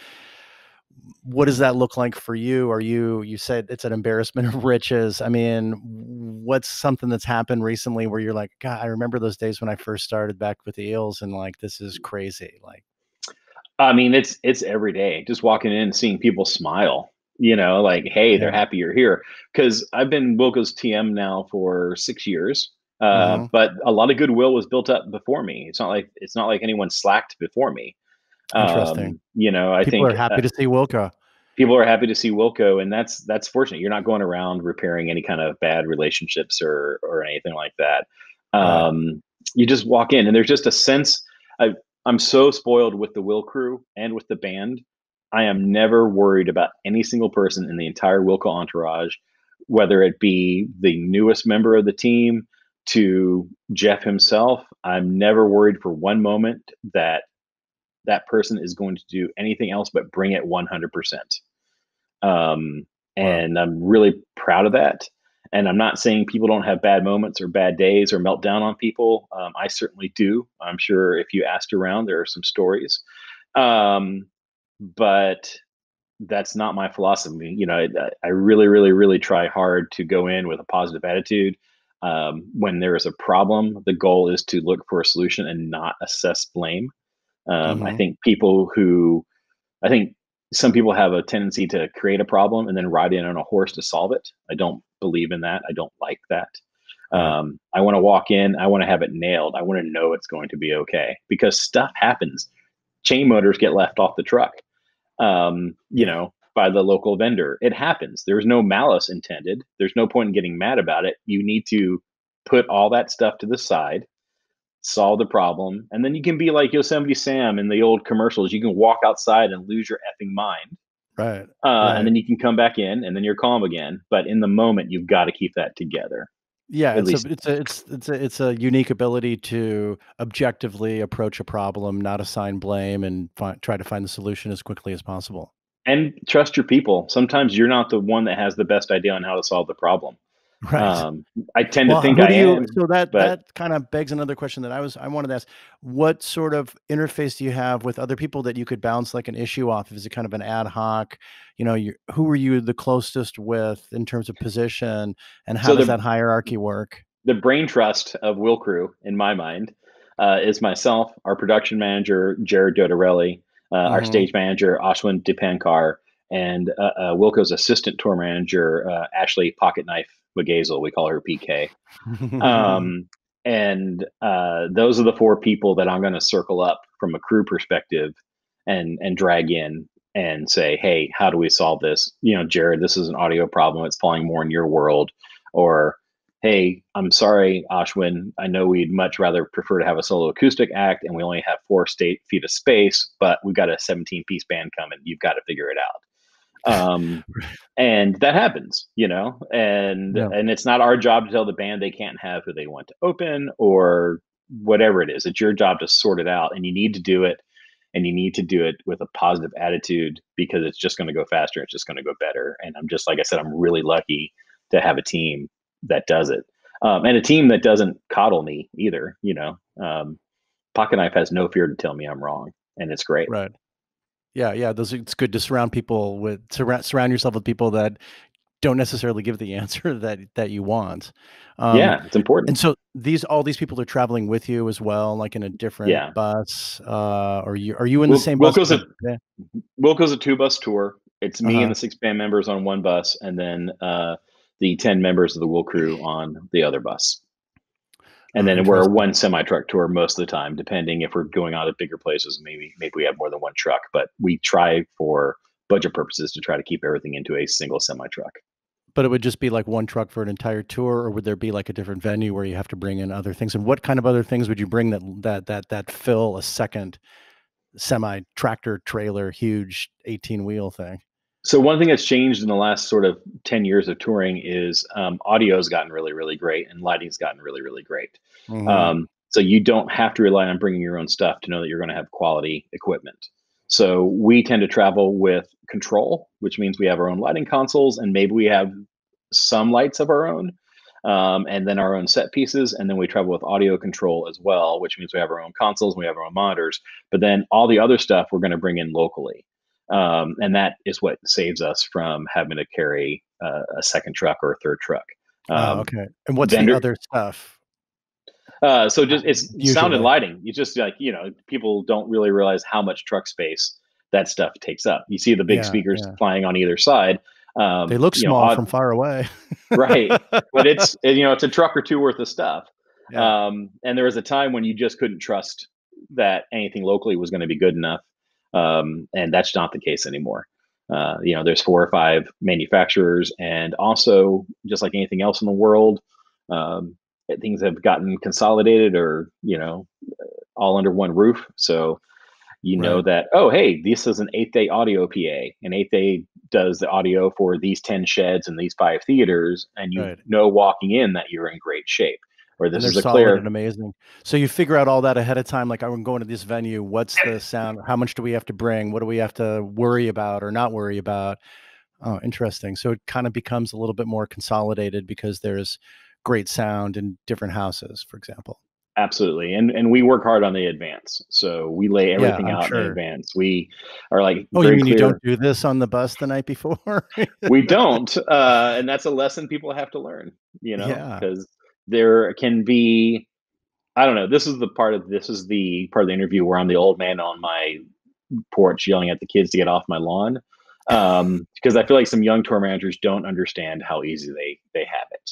what does that look like for you? Are you you said it's an embarrassment of riches? I mean, what's something that's happened recently where you're like, God, I remember those days when I first started back with the Eels, and like this is crazy. Like, I mean, it's it's every day. Just walking in and seeing people smile. You know, like, hey, yeah. they're happy you're here. Because I've been Wilco's TM now for six years. Uh, mm-hmm. But a lot of goodwill was built up before me. It's not like it's not like anyone slacked before me. Interesting. Um, you know, I people think are happy uh, to see Wilco. People are happy to see Wilco, and that's that's fortunate. You're not going around repairing any kind of bad relationships or or anything like that. Um, right. You just walk in, and there's just a sense. I, I'm so spoiled with the Will crew and with the band. I am never worried about any single person in the entire Wilco entourage, whether it be the newest member of the team to Jeff himself. I'm never worried for one moment that that person is going to do anything else but bring it 100%. Um, and. I'm really proud of that. And I'm not saying people don't have bad moments or bad days or melt down on people. Um, I certainly do. I'm sure if you asked around, there are some stories. Um, but that's not my philosophy. You know, I, I, really, really, really try hard to go in with a positive attitude. Um, when there is a problem, the goal is to look for a solution and not assess blame. Um, mm-hmm. I think people who, I think some people have a tendency to create a problem and then ride in on a horse to solve it. I don't believe in that. I don't like that. Um, I want to walk in. I want to have it nailed. I want to know it's going to be okay because stuff happens. Chain motors get left off the truck, um, you know, by the local vendor. It happens. There's no malice intended. There's no point in getting mad about it. You need to put all that stuff to the side, solve the problem, and then you can be like Yosemite Sam in the old commercials. You can walk outside and lose your effing mind. Right. Uh, right. And then you can come back in, and then you're calm again. But in the moment, you've got to keep that together. Yeah, it's a it's a it's it's a it's a unique ability to objectively approach a problem, not assign blame, and fi- try to find the solution as quickly as possible. And trust your people. Sometimes you're not the one that has the best idea on how to solve the problem. Right. Um, I tend Well, to think I you? am. So that but- that kind of begs another question that I was I wanted to ask. What sort of interface do you have with other people that you could bounce like an issue off? Is it kind of an ad hoc? You know, you who are you the closest with in terms of position, and how So does the- that hierarchy work? the brain trust of Will Crew, in my mind, uh, is myself, our production manager, Jared Dodarelli, uh, our Mhm. stage manager, Ashwin Dipankar, and uh, uh, Wilco's assistant tour manager, uh, Ashley Pocket Knife Magazel. We call her PK. Um, and uh, those are the four people that I'm going to circle up from a crew perspective and and drag in and say, hey, how do we solve this? You know, Jared, this is an audio problem. It's falling more in your world. Or, hey, I'm sorry, Ashwin. I know we'd much rather prefer to have a solo acoustic act, and we only have four state feet of space, but we've got a 17 piece band coming. You've got to figure it out. Um, and that happens, you know, and Yeah. and it's not our job to tell the band they can't have who they want to open or whatever it is. It's your job to sort it out, and you need to do it, and you need to do it with a positive attitude because it's just going to go faster. It's just going to go better. And I'm just like I said, I'm really lucky to have a team that does it, um, and a team that doesn't coddle me either. You know, um, Pocket Knife has no fear to tell me I'm wrong, and it's great. Right. Yeah, yeah. Those it's good to surround people with surround surround yourself with people that don't necessarily give the answer that that you want. Um, yeah, it's important. And so these all these people are traveling with you as well, like in a different Yeah. bus. Uh, or you are you in the Wil- same bus? Wilco's with- a- yeah. Wilco's a two bus tour. It's me Uh-huh. and the six band members on one bus, and then uh, the ten members of the Will crew on the other bus. And then we're a one semi truck tour most of the time, depending if we're going out to bigger places. Maybe maybe we have more than one truck, but we try for budget purposes to try to keep everything into a single semi truck. But it would just be like one truck for an entire tour, or would there be like a different venue where you have to bring in other things? And what kind of other things would you bring that that that that fill a second semi tractor trailer, huge eighteen wheel thing? So one thing that's changed in the last sort of ten years of touring is um, audio's gotten really really great and lighting's gotten really really great. Mhm. Um, so you don't have to rely on bringing your own stuff to know that you're going to have quality equipment. So we tend to travel with control, which means we have our own lighting consoles and maybe we have some lights of our own, um, and then our own set pieces. And then we travel with audio control as well, which means we have our own consoles and we have our own monitors. But then all the other stuff we're going to bring in locally. Um, and that is what saves us from having to carry uh, a second truck or a third truck. Oh, Um, okay. And what's vendor- the other stuff? Uh, so just it's sound and lighting. You just like you know people don't really realize how much truck space that stuff takes up. You see the big Yeah, speakers yeah. flying on either side. Um, They look know, small odd- from far away. right, but it's it- you know it's a truck or two worth of stuff. Yeah. Um, and there was a time when you just couldn't trust that anything locally was going to be good enough, um, and that's not the case anymore. Uh, you know, there's four or five manufacturers, and also just like anything else in the world, um, things have gotten consolidated or you know all under one roof. So you know Right. that oh hey, this is an eighth day audio PA, and eighth day does the audio for these ten sheds and these five theaters, and you Right. know walking in that you're in great shape. Or this they're is a solid Clair and amazing. So you figure out all that ahead of time. Like, I'm going to this venue. What's the sound? How much do we have to bring? What do we have to worry about or not worry about? Oh, interesting. So it kind of becomes a little bit more consolidated because there's great sound in different houses, for example. Absolutely, and and we work hard on the advance, so we lay everything I'm out in advance. We are like Oh, you mean you don't do this on the bus the night before? we don't, uh, and that's a lesson people have to learn. You know, Yeah. because there can be, I don't know. This is the part of this is the part of the interview where I'm the old man on my porch yelling at the kids to get off my lawn. Um, because I feel like some young tour managers don't understand how easy they they have it.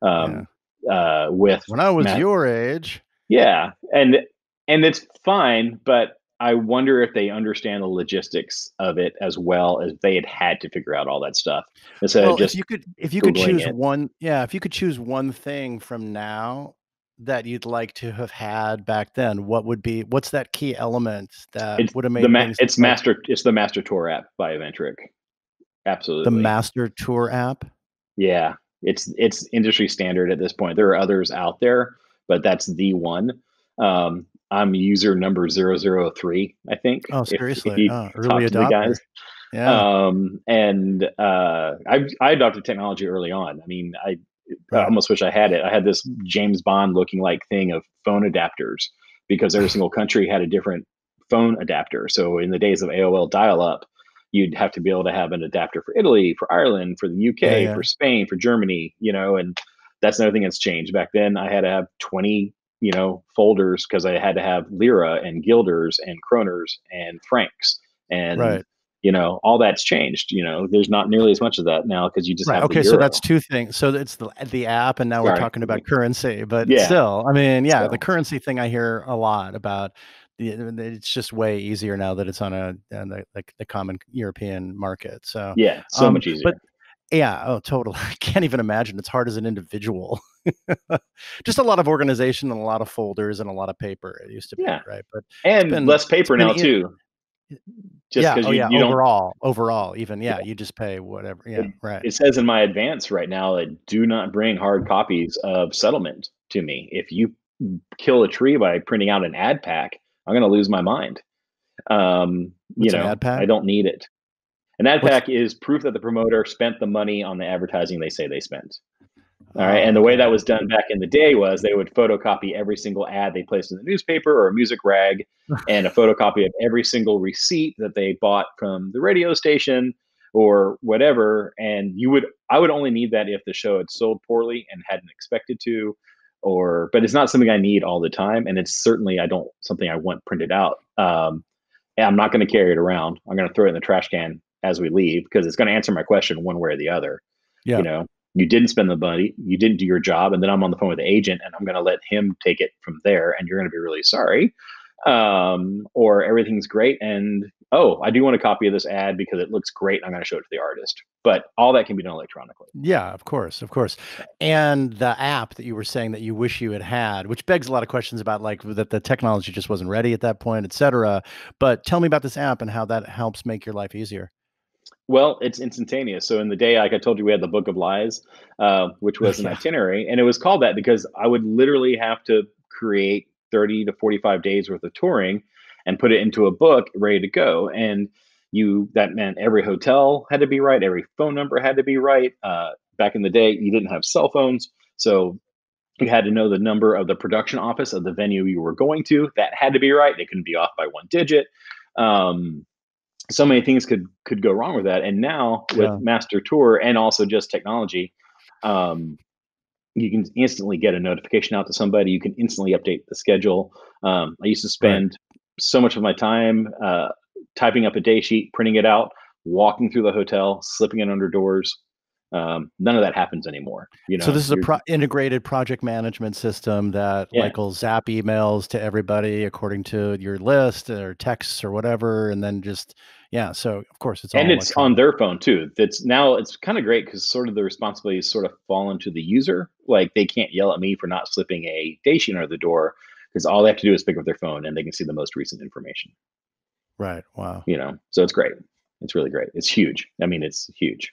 Um, yeah. uh, with when I was your age, yeah, and and it's fine, but I wonder if they understand the logistics of it as well as they had had to figure out all that stuff. Instead well, just if you could, if you could choose it. one, yeah, if you could choose one thing from now that you'd like to have had back then, what would be? What's that key element that it's would have made? The ma- it's master. It's the Master Tour app by Eventric. Absolutely, the Master Tour app. Yeah, it's it's industry standard at this point. There are others out there, but that's the one. Um, I'm user number 003, I think. Oh, seriously? If, oh, early adopter. guys. Yeah. Um, and uh, I, I adopted technology early on. I mean, I, right. I almost wish I had it. I had this James Bond looking like thing of phone adapters because every single country had a different phone adapter. So in the days of AOL dial up, you'd have to be able to have an adapter for Italy, for Ireland, for the UK, yeah, yeah. for Spain, for Germany, you know, and that's another thing that's changed. Back then, I had to have 20 you know, folders because I had to have lira and guilders and kroners and francs and right. you know all that's changed. You know, there's not nearly as much of that now because you just right. okay. So that's two things. So it's the the app, and now Sorry. we're talking about currency. But yeah. still, I mean, yeah, so. the currency thing I hear a lot about. It's just way easier now that it's on a on the, like the common European market. So yeah, so um, much easier. But yeah, oh, totally. I can't even imagine. It's hard as an individual. just a lot of organization and a lot of folders and a lot of paper. It used to be yeah. right, but and been, less paper now too. Just yeah, oh, you, yeah. You overall, overall, even yeah, yeah, you just pay whatever. Yeah, it, right. It says in my advance right now that do not bring hard copies of settlement to me. If you kill a tree by printing out an ad pack, I'm going to lose my mind. Um, What's you know, I don't need it. An ad pack is proof that the promoter spent the money on the advertising they say they spent. All right. And the way that was done back in the day was they would photocopy every single ad they placed in the newspaper or a music rag and a photocopy of every single receipt that they bought from the radio station or whatever. And you would, I would only need that if the show had sold poorly and hadn't expected to, or, but it's not something I need all the time. And it's certainly, I don't, something I want printed out. Um, and I'm not going to carry it around. I'm going to throw it in the trash can as we leave because it's going to answer my question one way or the other. Yeah. You know, you didn't spend the money, you didn't do your job, and then I'm on the phone with the agent and I'm going to let him take it from there, and you're going to be really sorry. Um, or everything's great, and oh, I do want a copy of this ad because it looks great. I'm going to show it to the artist. But all that can be done electronically. Yeah, of course, of course. And the app that you were saying that you wish you had had, which begs a lot of questions about like that the technology just wasn't ready at that point, et cetera. But tell me about this app and how that helps make your life easier. Well, it's instantaneous. So in the day, like I told you, we had the Book of Lies, uh, which was an itinerary, and it was called that because I would literally have to create 30 to 45 days worth of touring and put it into a book ready to go. And you that meant every hotel had to be right, every phone number had to be right. Uh, back in the day, you didn't have cell phones, so you had to know the number of the production office of the venue you were going to. That had to be right. It couldn't be off by one digit. Um, so many things could could go wrong with that. And now with yeah. Master Tour and also just technology, um, you can instantly get a notification out to somebody. You can instantly update the schedule. Um, I used to spend right. so much of my time uh, typing up a day sheet, printing it out, walking through the hotel, slipping it under doors. Um, none of that happens anymore. You know, so this is a pro- integrated project management system that yeah. like will zap emails to everybody according to your list or texts or whatever, and then just yeah so of course it's and it's on their phone too. That's now it's kind of great because sort of the responsibilities sort of fall into the user. Like they can't yell at me for not slipping a sheet under the door because all they have to do is pick up their phone and they can see the most recent information. Right wow. You know so it's great. It's really great. It's huge. I mean it's huge.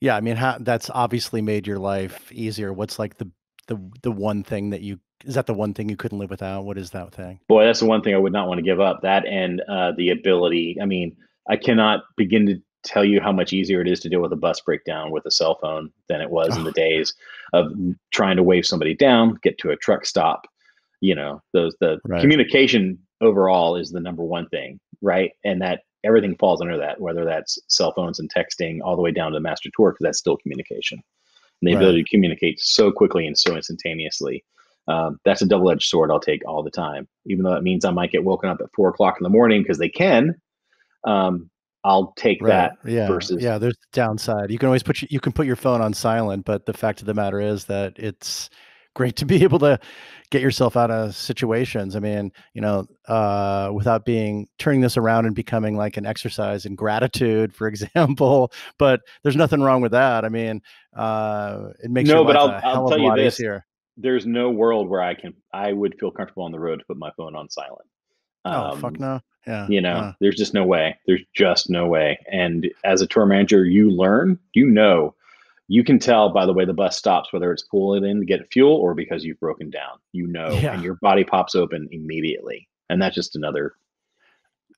Yeah i mean how, that's obviously made your life easier. What's like the the the one thing that you is that the one thing you couldn't live without? What is that thing? Boy, that's the one thing I would not want to give up. That and uh, the ability. I mean, I cannot begin to tell you how much easier it is to deal with a bus breakdown with a cell phone than it was oh. in the days of trying to wave somebody down, get to a truck stop. You know, those the right. communication overall is the number one thing, right? And that everything falls under that, whether that's cell phones and texting, all the way down to the master tour, because that's still communication. And the right. ability to communicate so quickly and so instantaneously um, that's a double edged sword I'll take all the time, even though it means I might get woken up at four o'clock in the morning because they can. um, I'll take Right. that Yeah. versus Yeah. There's the downside. You can always put your, you can put your phone on silent, but the fact of the matter is that it's great to be able to get yourself out of situations. I mean, you know, uh, without being turning this around and becoming like an exercise in gratitude, for example. But there's nothing wrong with that. I mean, uh, it makes no, but I'll I'll tell you this: easier. there's no world where I can I would feel comfortable on the road to put my phone on silent. Oh, fuck Um, no. Yeah. you know, Uh, there's just no way. There's just no way. And as a tour manager, you learn, you know, you can tell by the way the bus stops whether it's pulling in to get fuel or because you've broken down. You know, yeah. and your body pops open immediately. And that's just another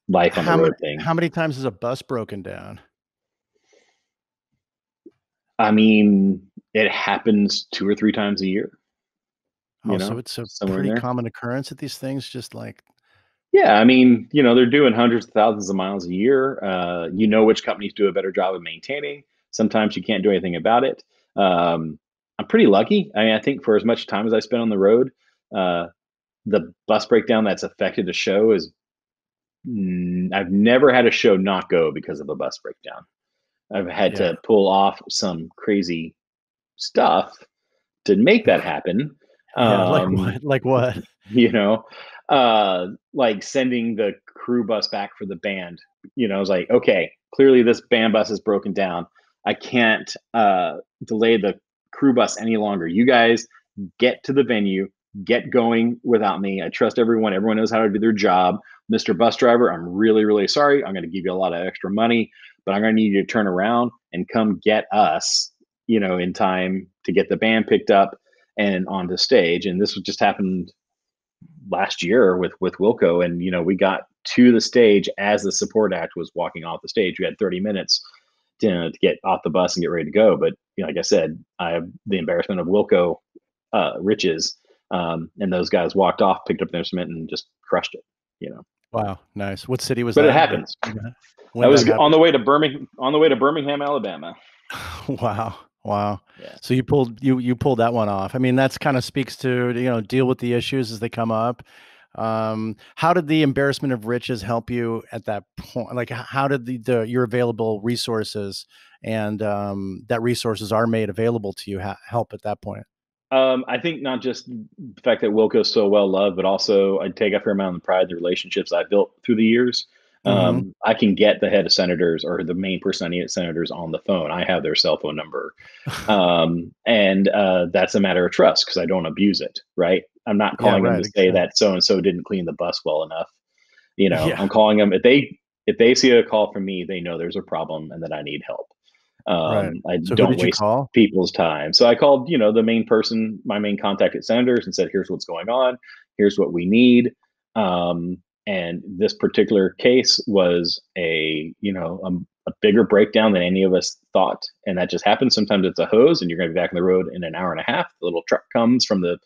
life on the How many, road thing. how many times has a bus broken down? I mean, it happens two or three times a year. You Oh, so know, it's a pretty common occurrence at these things just like, Yeah, I mean, you know, they're doing hundreds of thousands of miles a year. Uh, you know which companies do a better job of maintaining. Sometimes you can't do anything about it. Um, I'm pretty lucky. I mean, I think for as much time as I spend on the road, uh, the bus breakdown that's affected a show is mm, I've never had a show not go because of a bus breakdown. I've had yeah. to pull off some crazy stuff to make that happen. Yeah. Like Um, what? Like what? you know uh like sending the crew bus back for the band you know i was like okay clearly this band bus is broken down i can't uh delay the crew bus any longer. You guys get to the venue get going without me. I trust everyone. Everyone knows how to do their job. Mr bus driver i'm really really sorry. I'm going to give you a lot of extra money but i'm going to need you to turn around and come get us you know in time to get the band picked up and onto stage. And this just happened last year with with Wilco, and you know we got to the stage as the support act was walking off the stage. We had 30 minutes to, to get off the bus and get ready to go. But you know, like I said, I have the embarrassment of Wilco uh, riches, um, and those guys walked off, picked up their instrument, and just crushed it. You know, Wow. Nice. What city was but that? it happens. When I was on the way to Birmingham, on the way to Birmingham, Alabama. Wow. Wow. Yeah. So you pulled you you pulled that one off. I mean, that's kind of speaks to you know deal with the issues as they come up. Um, how did the embarrassment of riches help you at that point? Like, how did the, the your available resources and um, that resources are made available to you ha- help at that point? Um, I think not just the fact that Wilco's so well loved, but also I take a fair amount of pride in the relationships I've built through the years. hmm Um, I can get the head of Senators or the main person I need at Senators on the phone. I have their cell phone number. Um, and uh, that's a matter of trust because I don't abuse it, right? I'm not Yeah. calling them Right. to say Exactly. that so and so didn't clean the bus well enough. You know, Yeah. I'm calling them if they if they see a call from me, they know there's a problem and that I need help. Right. Um, I So don't waste call? people's time. So I called, you know, the main person, my main contact at Senators, and said, "Here's what's going on. Here's what we need." Um, and this particular case was a, you know, a, bigger breakdown than any of us thought, and that just happens. Sometimes it's a hose, and you're going to be back on the road in an hour and a half. The little truck comes from the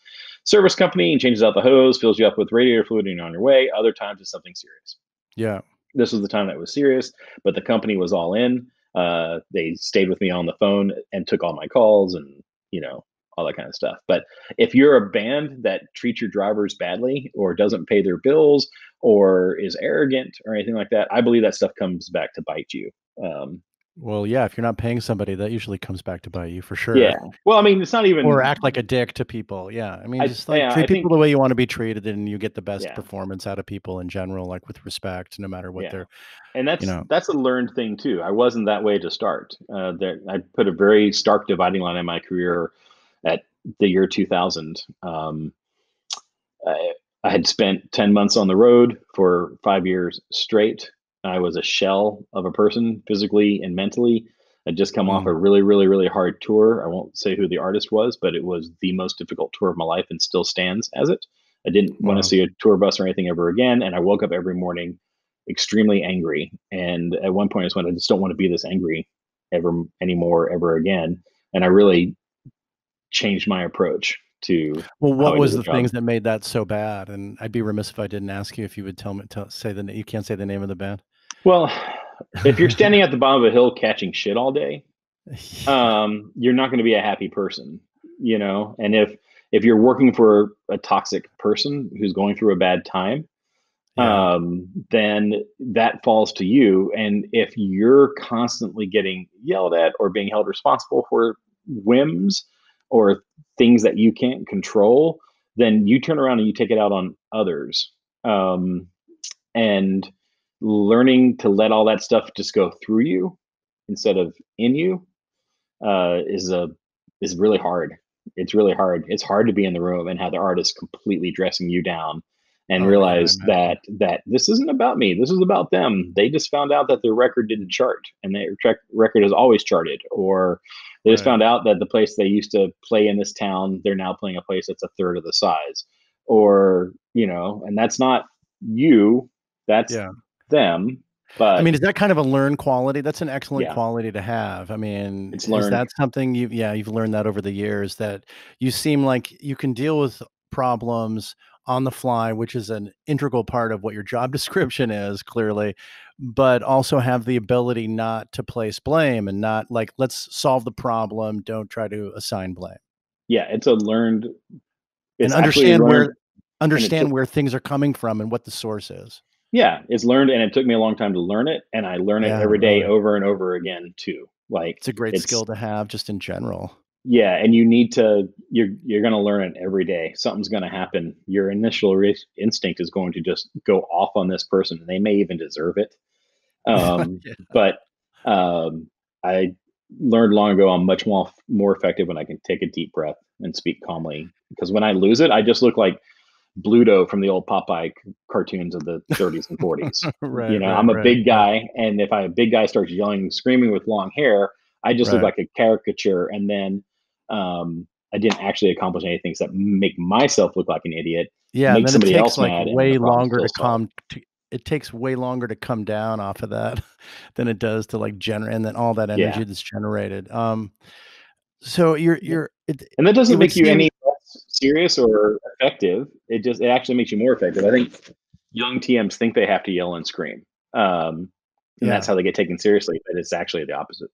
service company and changes out the hose, fills you up with radiator fluid, and you're on your way. Other times it's something serious Yeah. this was the time that was serious, but the company was all in. Uh, they stayed with me on the phone and took all my calls and you know all that kind of stuff. But if you're a band that treats your drivers badly or doesn't pay their bills or is arrogant or anything like that, I believe that stuff comes back to bite you. Um, Well, yeah. If you're not paying somebody, that usually comes back to bite you for sure. yeah. Well, I mean, it's not even. Or act like a dick to people. Yeah. I mean, I just like yeah. treat I people think the way you want to be treated, and you get the best yeah. performance out of people in general, like with respect, no matter what Yeah. they're, and that's you that's know. that's a learned thing too. I wasn't that way to start. Uh, there, I put a very stark dividing line in my career at the year 2000. Um, I, I had spent 10 months on the road for five years straight. I was a shell of a person physically and mentally. I'd just come off Mm, a really, really, really hard tour. I won't say who the artist was, but it was the most difficult tour of my life and still stands as it. I didn't want to see a tour bus or anything ever again. And I woke up every morning extremely angry. And at one point, I just went, I just don't want to be this angry ever anymore, ever again. And I really changed my approach to Well, what was the the things that made that so bad? And I'd be remiss if I didn't ask you if you would tell me, tell, say the, you can't say the name of the band. Well, if you're standing at the bottom of a hill catching shit all day, um, you're not going to be a happy person, you know. And if if you're working for a toxic person who's going through a bad time, yeah. um, then that falls to you. And if you're constantly getting yelled at or being held responsible for whims or things that you can't control, then you turn around and you take it out on others. Um, and learning to let all that stuff just go through you instead of in you uh, is a is really hard. It's really hard. It's hard to be in the room and have the artist completely dressing you down and oh, realize that that this isn't about me. This is about them. They just found out that their record didn't chart, and their record has always charted, or they just right. found out that the place they used to play in this town, they're now playing a place that's a third of the size, or you know, and that's not you. That's yeah. Them. But I mean, is that kind of a learned quality? That's an excellent yeah. quality to have. I mean, it's learned. is that something you yeah, you've learned that over the years that you seem like you can deal with problems on the fly, which is an integral part of what your job description is, clearly, but also have the ability not to place blame and not like, let's solve the problem. Don't try to assign blame. Yeah, it's a learned it's and understand learned, where understand where things are coming from and what the source is. Yeah, it's learned, and it took me a long time to learn it, and I learn it every day, right. over and over again too. Like it's a great it's, skill to have, just in general yeah and you need to you're you're going to learn it every day something's going to happen your initial re- instinct is going to just go off on this person and they may even deserve it um, yeah. but um, i learned long ago i'm much more more effective when i can take a deep breath and speak calmly because when i lose it i just look like Bluto from the old Popeye cartoons of the 30s and 40s. right, you know, right, I'm a right, big guy, and if I a big guy starts yelling, screaming with long hair, I just look like a caricature. And then um, I didn't actually accomplish anything except make myself look like an idiot. Yeah, make somebody else like mad. Way longer to come. To, it takes way longer to come down off of that than it does to like generate, and then all that energy yeah. that's generated. Um, so you're you're, it, and that doesn't make you seem, any serious or effective. It just it actually makes you more effective. I think young TMs think they have to yell and scream, um, and yeah. that's how they get taken seriously. But it's actually the opposite.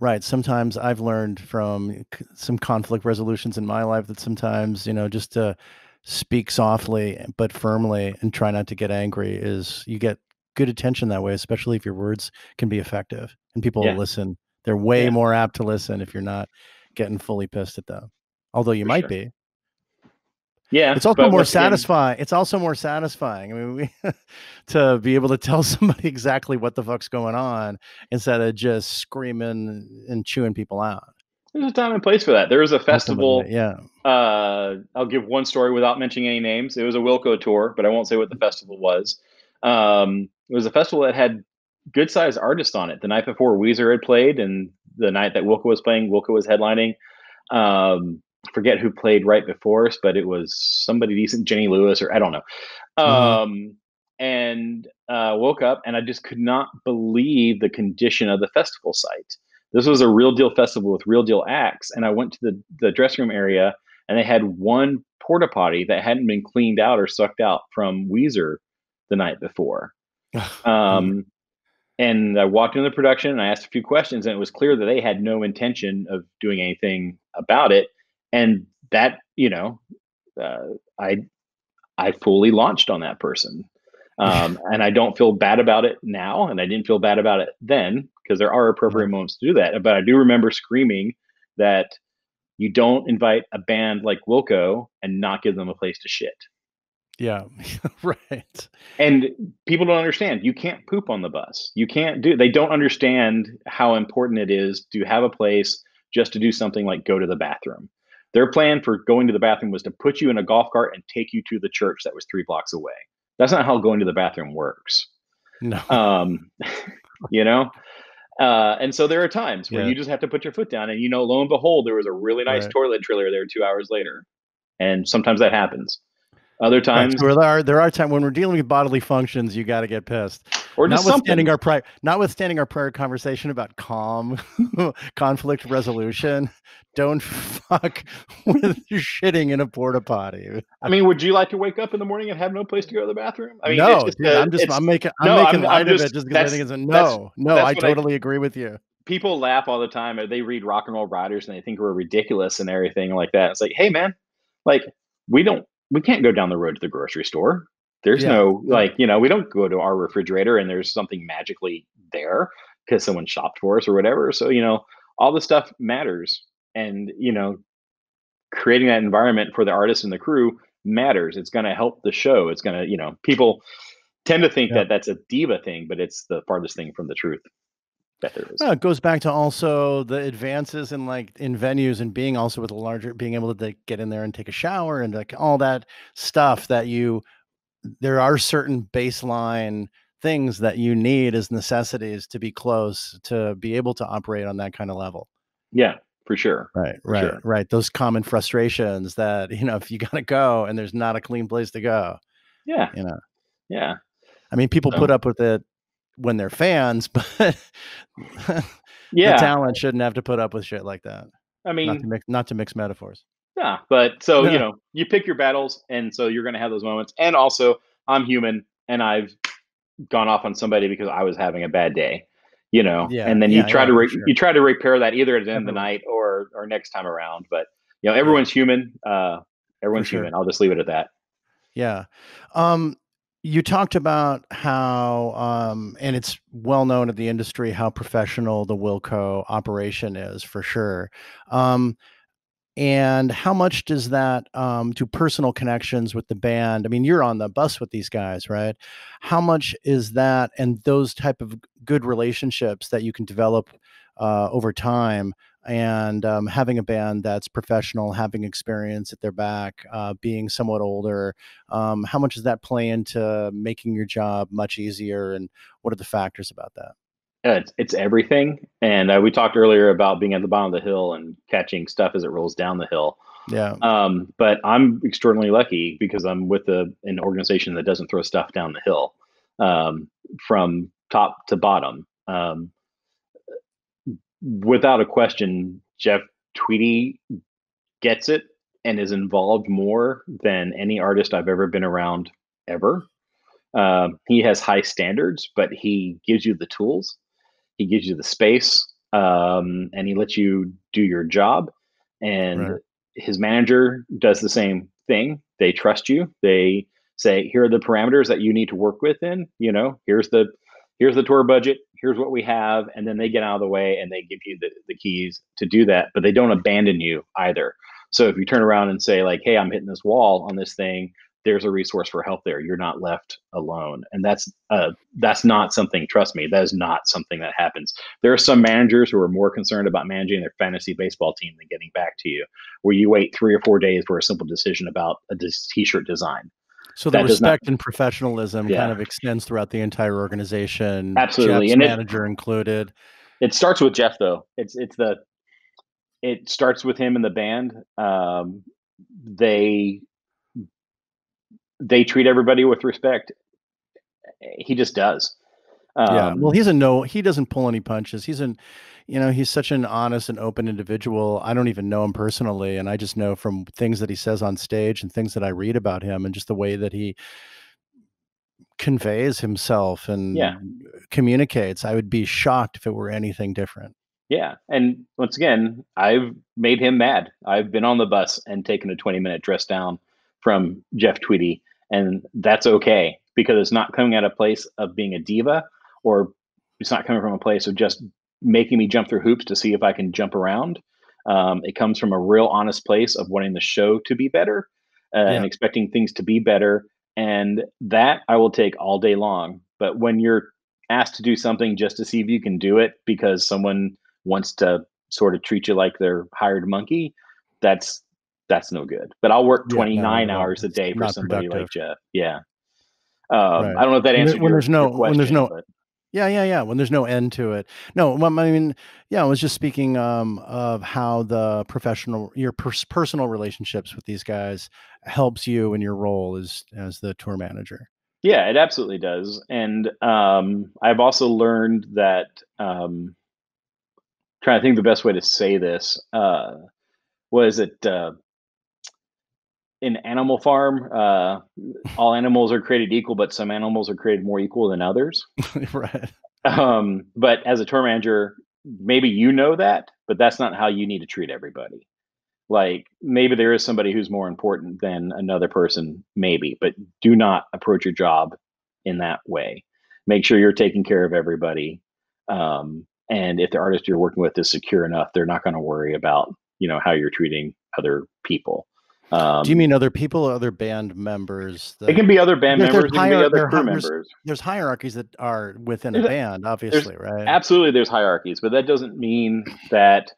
Right. Sometimes I've learned from some conflict resolutions in my life that sometimes, you know, just to speak softly but firmly and try not to get angry is you get good attention that way, especially if your words can be effective and people yeah. listen. They're way yeah. more apt to listen if you're not getting fully pissed at them. Although you For might sure. be. Yeah, it's also more satisfying. Again, it's also more satisfying. I mean, we, to be able to tell somebody exactly what the fuck's going on instead of just screaming and chewing people out. There's a time and place for that. There was a festival. Yeah. Uh, I'll give one story without mentioning any names. It was a Wilco tour, but I won't say what the festival was. Um, it was a festival that had good sized artists on it. The night before Weezer had played, and the night that Wilco was playing, Wilco was headlining. Um, forget who played right before us, but it was somebody decent, Jenny Lewis, or I don't know. Mm-hmm. Um, and uh, woke up and I just could not believe the condition of the festival site. This was a real deal festival with real deal acts, and I went to the the dressing room area and they had one porta potty that hadn't been cleaned out or sucked out from Weezer the night before. um, and I walked into the production and I asked a few questions, and it was clear that they had no intention of doing anything about it and that you know uh, i i fully launched on that person. Um, and i don't feel bad about it now and i didn't feel bad about it then because there are appropriate moments to do that. But i do remember screaming that you don't invite a band like wilco and not give them a place to shit. Yeah right. And people don't understand. You can't poop on the bus. You can't do they don't understand how important it is to have a place just to do something like go to the bathroom their plan for going to the bathroom was to put you in a golf cart and take you to the church that was three blocks away. That's not how going to the bathroom works. No. Um, you know? Uh, and so there are times where yeah. you just have to put your foot down, and you know, lo and behold, there was a really nice right. toilet trailer there two hours later. And sometimes that happens. Other times, right. there are there are times when we're dealing with bodily functions, you got to get pissed. Or notwithstanding something. our prior, notwithstanding our prior conversation about calm conflict resolution, don't fuck with shitting in a porta potty. I mean, would you like to wake up in the morning and have no place to go to the bathroom? I mean, no, dude, i am just I'm making I'm no, making I'm, light I'm just, of it just because I think it's a no, no. I totally I, agree with you. People laugh all the time. They read Rock and Roll writers and they think we're ridiculous and everything like that. It's like, hey man, like we don't we can't go down the road to the grocery store. There's Yeah. no like, you know, we don't go to our refrigerator and there's something magically there because someone shopped for us or whatever. So, you know, all the stuff matters. And, you know, creating that environment for the artist and the crew matters. It's going to help the show. It's going to, you know, people tend to think Yeah. that that's a diva thing, but it's the farthest thing from the truth that there is. Well, it goes back to also the advances in like in venues and being also with a larger being able to get in there and take a shower and like all that stuff that you there are certain baseline things that you need as necessities to be close to be able to operate on that kind of level. Yeah, for sure. Right, For right, sure. right. Those common frustrations that, you know, if you got to go and there's not a clean place to go, Yeah. you know. Yeah. I mean, people So- put up with it when they're fans, but the Yeah. talent shouldn't have to put up with shit like that. I Not mean, to mix not to mix metaphors. Yeah, but so Yeah. you know, you pick your battles, and so you're going to have those moments. And also, I'm human, and I've gone off on somebody because I was having a bad day, you know. Yeah, and then you yeah, try to re- sure. you try to repair that either at the end of the night or or next time around. But you know, everyone's human. Uh, everyone's sure. human. I'll just leave it at that. Yeah. Um, you talked about how, um, and it's well known in the industry how professional the Wilco operation is for sure. Um, and how much does that um, do personal connections with the band? I mean, you're on the bus with these guys, right? How much is that and those type of good relationships that you can develop uh, over time? And um, having a band that's professional, having experience at their back, uh, being somewhat older, um, how much does that play into making your job much easier? And what are the factors about that? Uh, It's, it's everything. And uh, we talked earlier about being at the bottom of the hill and catching stuff as it rolls down the hill. Yeah, Um, but I'm extraordinarily lucky because I'm with a, an organization that doesn't throw stuff down the hill um, from top to bottom. Um, without a question, Jeff Tweedy gets it and is involved more than any artist I've ever been around ever. Um, he has high standards, but he gives you the tools, he gives you the space, um, and he lets you do your job. And Right. his manager does the same thing. They trust you. They say, "Here are the parameters that you need to work within." You know, here's the here's the tour budget. Here's what we have, and then they get out of the way and they give you the, the keys to do that. But they don't abandon you either. So if you turn around and say like, "Hey, I'm hitting this wall on this thing," there's a resource for help there. You're not left alone, and that's uh, that's not something. Trust me, that is not something that happens. There are some managers who are more concerned about managing their fantasy baseball team than getting back to you, where you wait three or four days for a simple decision about a dis- t-shirt design. So the does not- respect and professionalism Yeah. kind of extends throughout the entire organization. Absolutely, Jeff's and it- manager included. It starts with Jeff though. It's it's the it starts with him and the band. Um, they they treat everybody with respect. He just does. Yeah. Um, Well, he's a no. He doesn't pull any punches. He's an, you know, he's such an honest and open individual. I don't even know him personally, and I just know from things that he says on stage and things that I read about him, and just the way that he conveys himself and Yeah. communicates. I would be shocked if it were anything different. Yeah. And once again, I've made him mad. I've been on the bus and taken a 20 minute dress down from Jeff Tweedy. And that's okay because it's not coming out of place of being a diva or it's not coming from a place of just making me jump through hoops to see if I can jump around. Um, it comes from a real honest place of wanting the show to be better uh, and expecting things to be better. And that I will take all day long. But when you're asked to do something just to see if you can do it because someone wants to sort of treat you like their hired monkey, that's that's no good. But I'll work Yeah, no, 29 hours a day for somebody like productive. Jeff. Yeah. Um, Right. I don't know if that When when your, there's no- your when there's question, no- but Yeah, yeah, yeah. When there's no end to it. No, I mean, yeah, I was just speaking um, of how the professional, your pers- personal relationships with these guys helps you in your role as as the tour manager. Yeah, it absolutely does. And um, I've also learned that um, trying to think the best way to say this uh, was it uh, in Animal Farm, uh, all animals are created equal, but some animals are created more equal than others. right. Um, but as a tour manager, maybe you know that, but that's not how you need to treat everybody. like maybe there is somebody who's more important than another person maybe but do not approach your job in that way make sure you're taking care of everybody um, and if the artist you're working with is secure enough they're not going to worry about you know how you're treating other people um, do you mean other people or other band members that, it can be other band members it can be other crew members there's, there's, hierarchies that are within a band obviously right absolutely there's hierarchies but that doesn't mean that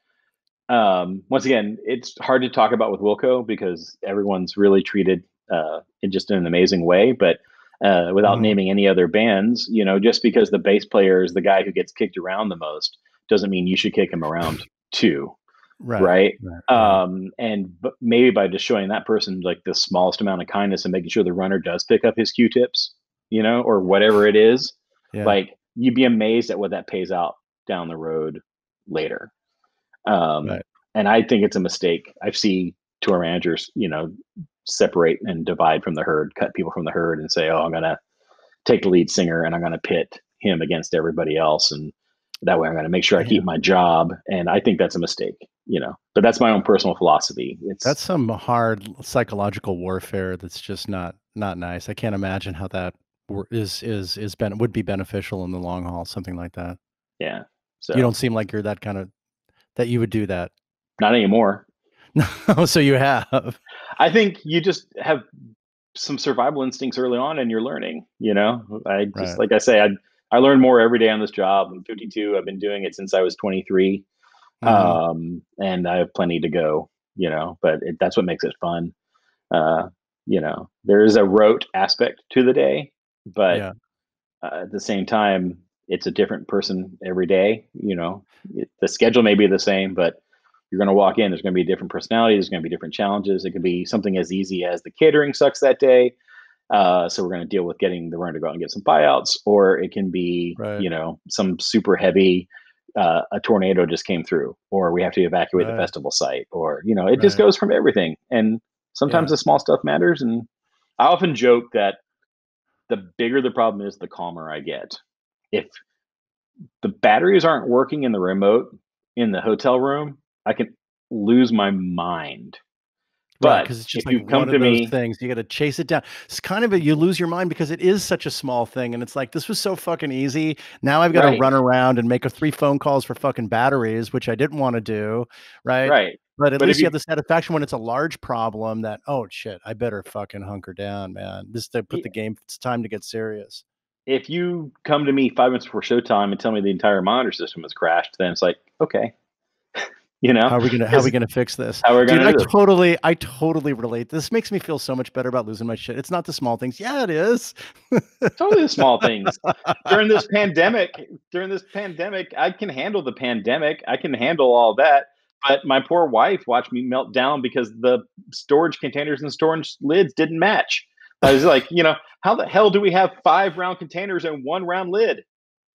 um, once again, it's hard to talk about with Wilco because everyone's really treated uh, in just an amazing way. But uh, without mm-hmm. naming any other bands, you know, just because the bass player is the guy who gets kicked around the most doesn't mean you should kick him around too. Right. Right. right. Um, and b- maybe by just showing that person like the smallest amount of kindness and making sure the runner does pick up his Q-tips, you know, or whatever it is, yeah. like you'd be amazed at what that pays out down the road later. Um, right. And I think it's a mistake. I've seen tour managers, you know, separate and divide from the herd, cut people from the herd, and say, "Oh, I'm going to take the lead singer and I'm going to pit him against everybody else, and that way I'm going to make sure I keep my job." And I think that's a mistake, you know. But that's my own personal philosophy. It's that's some hard psychological warfare. That's just not not nice. I can't imagine how that is is is ben- would be beneficial in the long haul. Something like that. Yeah. So you don't seem like you're that kind of that you would do that. Not anymore. No, so you have. I think you just have some survival instincts early on and you're learning, you know. I just right. like I say, I I learn more every day on this job. I'm 52. I've been doing it since I was 23. Mm-hmm. Um, and I have plenty to go, you know, but it, that's what makes it fun. Uh, you know, there is a rote aspect to the day, but yeah. uh, at the same time, it's a different person every day. You know, it, the schedule may be the same, but you're going to walk in there's going to be a different personality there's going to be different challenges it could be something as easy as the catering sucks that day uh, so we're going to deal with getting the runner to go out and get some buyouts or it can be right. you know some super heavy uh, a tornado just came through or we have to evacuate right. the festival site or you know it right. just goes from everything and sometimes yeah. the small stuff matters and i often joke that the bigger the problem is the calmer i get if the batteries aren't working in the remote in the hotel room I can lose my mind. But because right, it's just like you come to me, things you got to chase it down. It's kind of a you lose your mind because it is such a small thing, and it's like this was so fucking easy. Now I've got right. to run around and make a three phone calls for fucking batteries, which I didn't want to do. Right. Right. But at but least you, you have the satisfaction when it's a large problem that oh shit, I better fucking hunker down, man. This to put the game. It's time to get serious. If you come to me five minutes before showtime and tell me the entire monitor system has crashed, then it's like okay, you know? How are we gonna how are we gonna fix this? How are we gonna Dude, i totally i totally relate. This makes me feel so much better about losing my shit. It's not the small things. Yeah it is. Totally the small things. During this pandemic during this pandemic i can handle the pandemic. I can handle all that. But my poor wife watched me melt down because the storage containers and storage lids didn't match. I was like you know how the hell do we have five round containers and one round lid?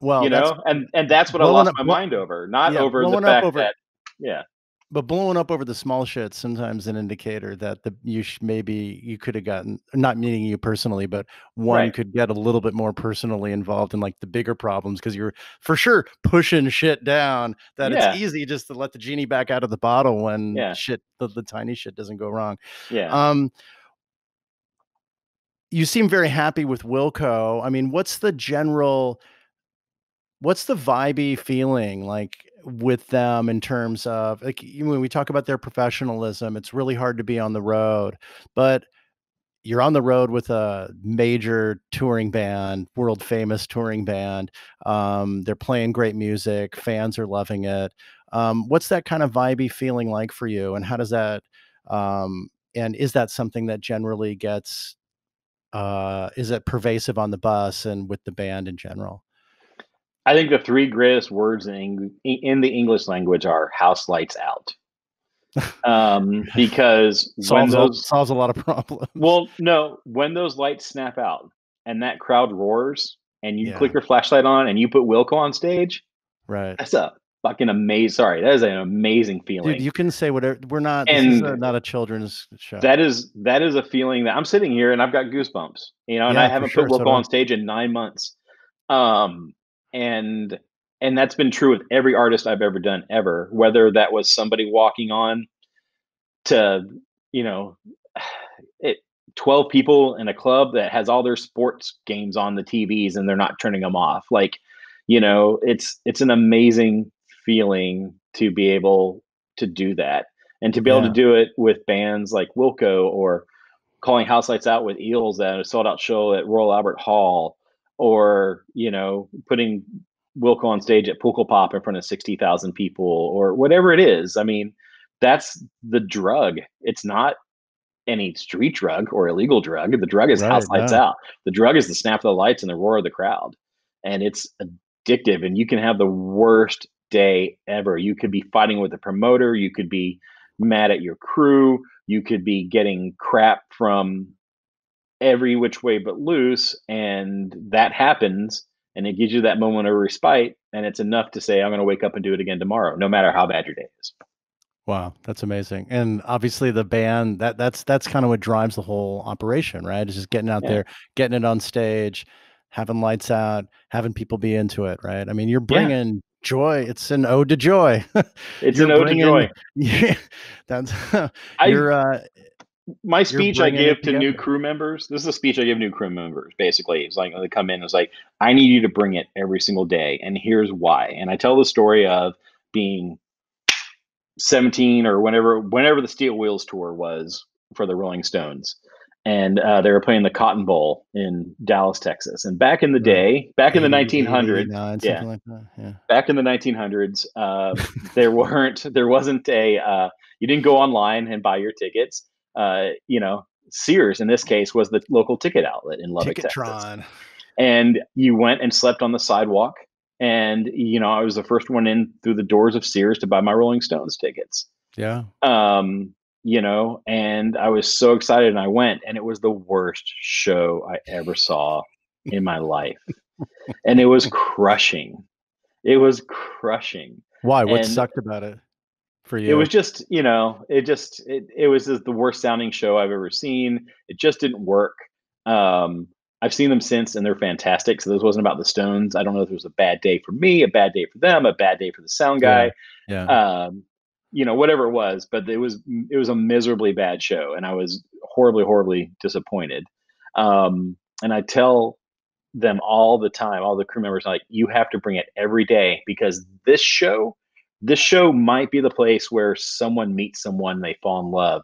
Well you know? and and that's what i lost up, my mind over not yeah, over the fact over, that yeah but blowing up over the small shit sometimes an indicator that the you sh- maybe you could have gotten not meaning you personally but one right. could get a little bit more personally involved in like the bigger problems because you're for sure pushing shit down that yeah. it's easy just to let the genie back out of the bottle when yeah. shit the, the tiny shit doesn't go wrong yeah um you seem very happy with wilco i mean what's the general what's the vibey feeling like with them in terms of like when we talk about their professionalism it's really hard to be on the road but you're on the road with a major touring band world famous touring band um, they're playing great music fans are loving it um, what's that kind of vibey feeling like for you and how does that um, and is that something that generally gets uh, is it pervasive on the bus and with the band in general I think the three greatest words in, in the English language are house lights out. Um, because solves, when those, solves a lot of problems. Well, no, when those lights snap out and that crowd roars and you yeah. click your flashlight on and you put Wilco on stage, right? That's a fucking amazing. Sorry, that is an amazing feeling. Dude, you can say whatever. We're not. And a, not a children's show. That is that is a feeling that I'm sitting here and I've got goosebumps. You know, and yeah, I haven't put Wilco so on stage in nine months. Um, and and that's been true with every artist I've ever done ever. Whether that was somebody walking on to you know it 12 people in a club that has all their sports games on the TVs and they're not turning them off like you know it's it's an amazing feeling to be able to do that and to be yeah. able to do it with bands like Wilco or calling house lights out with eels at a sold out show at Royal Albert Hall or you know putting Wilco on stage at Pukkelpop in front of 60,000 people or whatever it is. I mean, that's the drug. It's not any street drug or illegal drug. The drug is right, house lights no. out. The drug is the snap of the lights and the roar of the crowd. And it's addictive and you can have the worst day ever. You could be fighting with a promoter, you could be mad at your crew, you could be getting crap from every which way but loose and that happens and it gives you that moment of respite and it's enough to say i'm going to wake up and do it again tomorrow no matter how bad your day is. Wow that's amazing and obviously the band that that's that's kind of what drives the whole operation right? It's just getting out yeah. there getting it on stage having lights out having people be into it right? I mean you're bringing yeah. joy it's an ode to joy. It's an ode bringing, to joy. yeah that's you're uh my speech I give to new crew members. This is a speech I give new crew members. Basically, it's like they come in. It's like I need you to bring it every single day, and here's why. And I tell the story of being 17 or whenever whenever the Steel Wheels tour was for the Rolling Stones, and uh, they were playing the Cotton Bowl in Dallas, Texas. And back in the day, back in the 1900s, yeah, like yeah, back in the 1900s, uh, there weren't there wasn't a uh, you didn't go online and buy your tickets uh, you know, Sears in this case was the local ticket outlet in Lubbock, Ticketron. Texas. And you went and slept on the sidewalk. And, you know, I was the first one in through the doors of Sears to buy my Rolling Stones tickets. Yeah. Um, you know, and I was so excited and I went and it was the worst show I ever saw in my life. and it was crushing. It was crushing. Why? What and, sucked about it? For you? It was just, you know, it just it, it was the worst sounding show I've ever seen. It just didn't work. Um, I've seen them since, and they're fantastic. So this wasn't about the Stones. I don't know if it was a bad day for me, a bad day for them, a bad day for the sound guy. Yeah. yeah. Um, you know, whatever it was, but it was it was a miserably bad show, and I was horribly, horribly disappointed. Um, and I tell them all the time, all the crew members, like, you have to bring it every day because this show this show might be the place where someone meets someone they fall in love.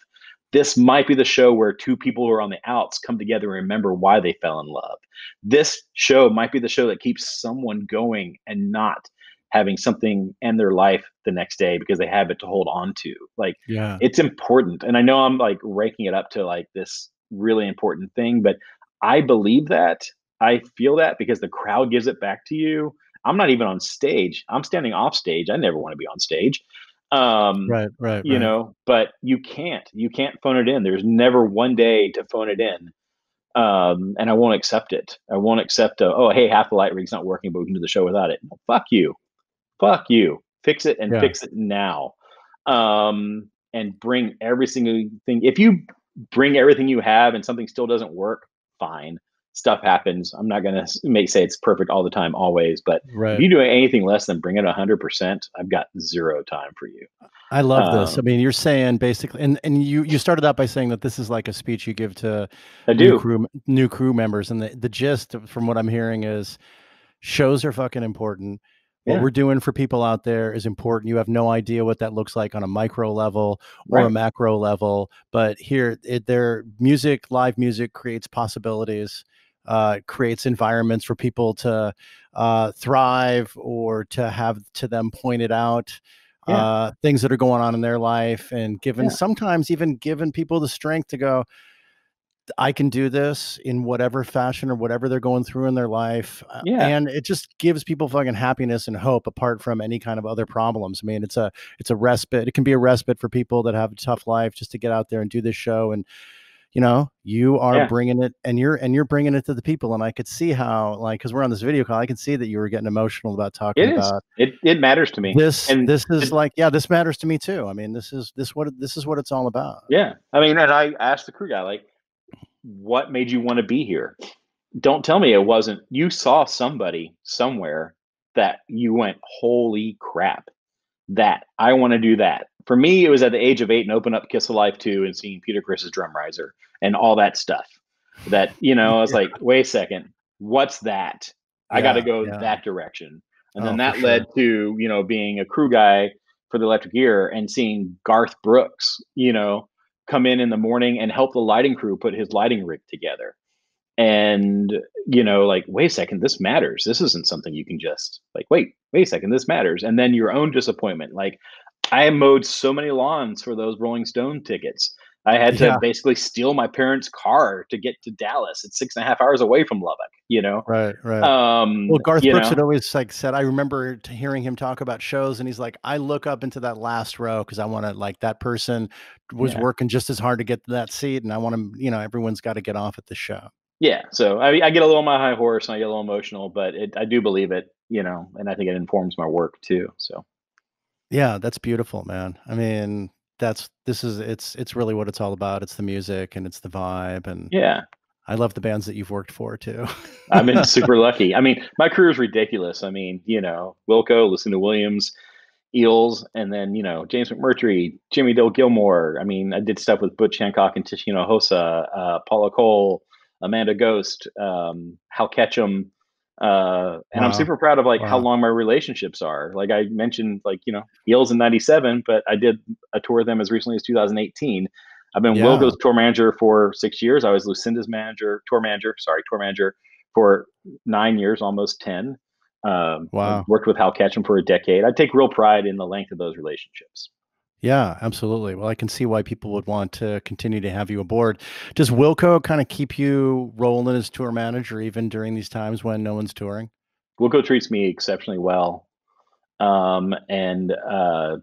This might be the show where two people who are on the outs come together and remember why they fell in love. This show might be the show that keeps someone going and not having something end their life the next day because they have it to hold on to. Like yeah. it's important. And i know i'm like raking it up to like this really important thing but i believe that. I feel that because the crowd gives it back to you I'm not even on stage. I'm standing off stage. I never want to be on stage. Um, right, right. You right. know, but you can't. You can't phone it in. There's never one day to phone it in. Um, and I won't accept it. I won't accept. A, oh, hey, half the light rig's not working, but we can do the show without it. No, fuck you. Fuck you. Fix it and yeah. fix it now. Um, and bring every single thing. If you bring everything you have and something still doesn't work, fine stuff happens. I'm not going to make say it's perfect all the time, always, but right. if you do anything less than bring it 100%, I've got zero time for you. I love um, this. I mean, you're saying basically, and, and you, you started out by saying that this is like a speech you give to I new crew, new crew members. And the, the gist from what I'm hearing is shows are fucking important. What yeah. we're doing for people out there is important. You have no idea what that looks like on a micro level or right. a macro level, but here, it, their music, live music creates possibilities uh, creates environments for people to uh, thrive or to have to them pointed out yeah. uh, things that are going on in their life and given yeah. sometimes even given people the strength to go i can do this in whatever fashion or whatever they're going through in their life uh, yeah. and it just gives people fucking happiness and hope apart from any kind of other problems i mean it's a it's a respite it can be a respite for people that have a tough life just to get out there and do this show and you know you are yeah. bringing it and you're and you're bringing it to the people and i could see how like because we're on this video call i can see that you were getting emotional about talking it about it it matters to me this and this is it, like yeah this matters to me too i mean this is this what this is what it's all about. Yeah i mean and i asked the crew guy like what made you want to be here? Don't tell me it wasn't you saw somebody somewhere that you went holy crap that i want to do that for me, it was at the age of eight and open up Kiss Alive 2 and seeing Peter Criss's Drum Riser and all that stuff. That, you know, I was yeah. like, wait a second, what's that? I yeah, got to go yeah. that direction. And oh, then that led sure. to, you know, being a crew guy for the Electric Ear and seeing Garth Brooks, you know, come in in the morning and help the lighting crew put his lighting rig together. And, you know, like, wait a second, this matters. This isn't something you can just like, wait, wait a second, this matters. And then your own disappointment. Like, I mowed so many lawns for those Rolling Stone tickets. I had to yeah. basically steal my parents' car to get to Dallas. It's six and a half hours away from Lubbock, you know? Right, right. Um, well, Garth Brooks know? had always like said, I remember hearing him talk about shows and he's like, I look up into that last row because I want to like that person was yeah. working just as hard to get to that seat. And I want to, you know, everyone's got to get off at the show. Yeah. So I, I get a little on my high horse and I get a little emotional, but it, I do believe it, you know, and I think it informs my work too. So. Yeah, that's beautiful, man. I mean, that's this is it's it's really what it's all about. It's the music and it's the vibe and yeah. I love the bands that you've worked for too. I've been super lucky. I mean, my career is ridiculous. I mean, you know, Wilco, Lucinda Williams, Eels, and then you know James McMurtry, Jimmie Dale Gilmore. I mean, I did stuff with Butch Hancock and Tish Hinojosa, uh, Paula Cole, Amanda Ghost, um, Hal Ketchum, uh, and wow. I'm super proud of like wow. how long my relationships are. Like I mentioned, like you know, Eels in '97, but I did a tour with them as recently as 2018. I've been yeah. Wilco's tour manager for six years. I was Lucinda's manager, tour manager, sorry, tour manager for nine years, almost ten. Um, wow. Worked with Hal Ketchum for a decade. I take real pride in the length of those relationships. Yeah, absolutely. Well, I can see why people would want to continue to have you aboard. Does Wilco kind of keep you rolling as tour manager even during these times when no one's touring? Wilco treats me exceptionally well. Um, and uh,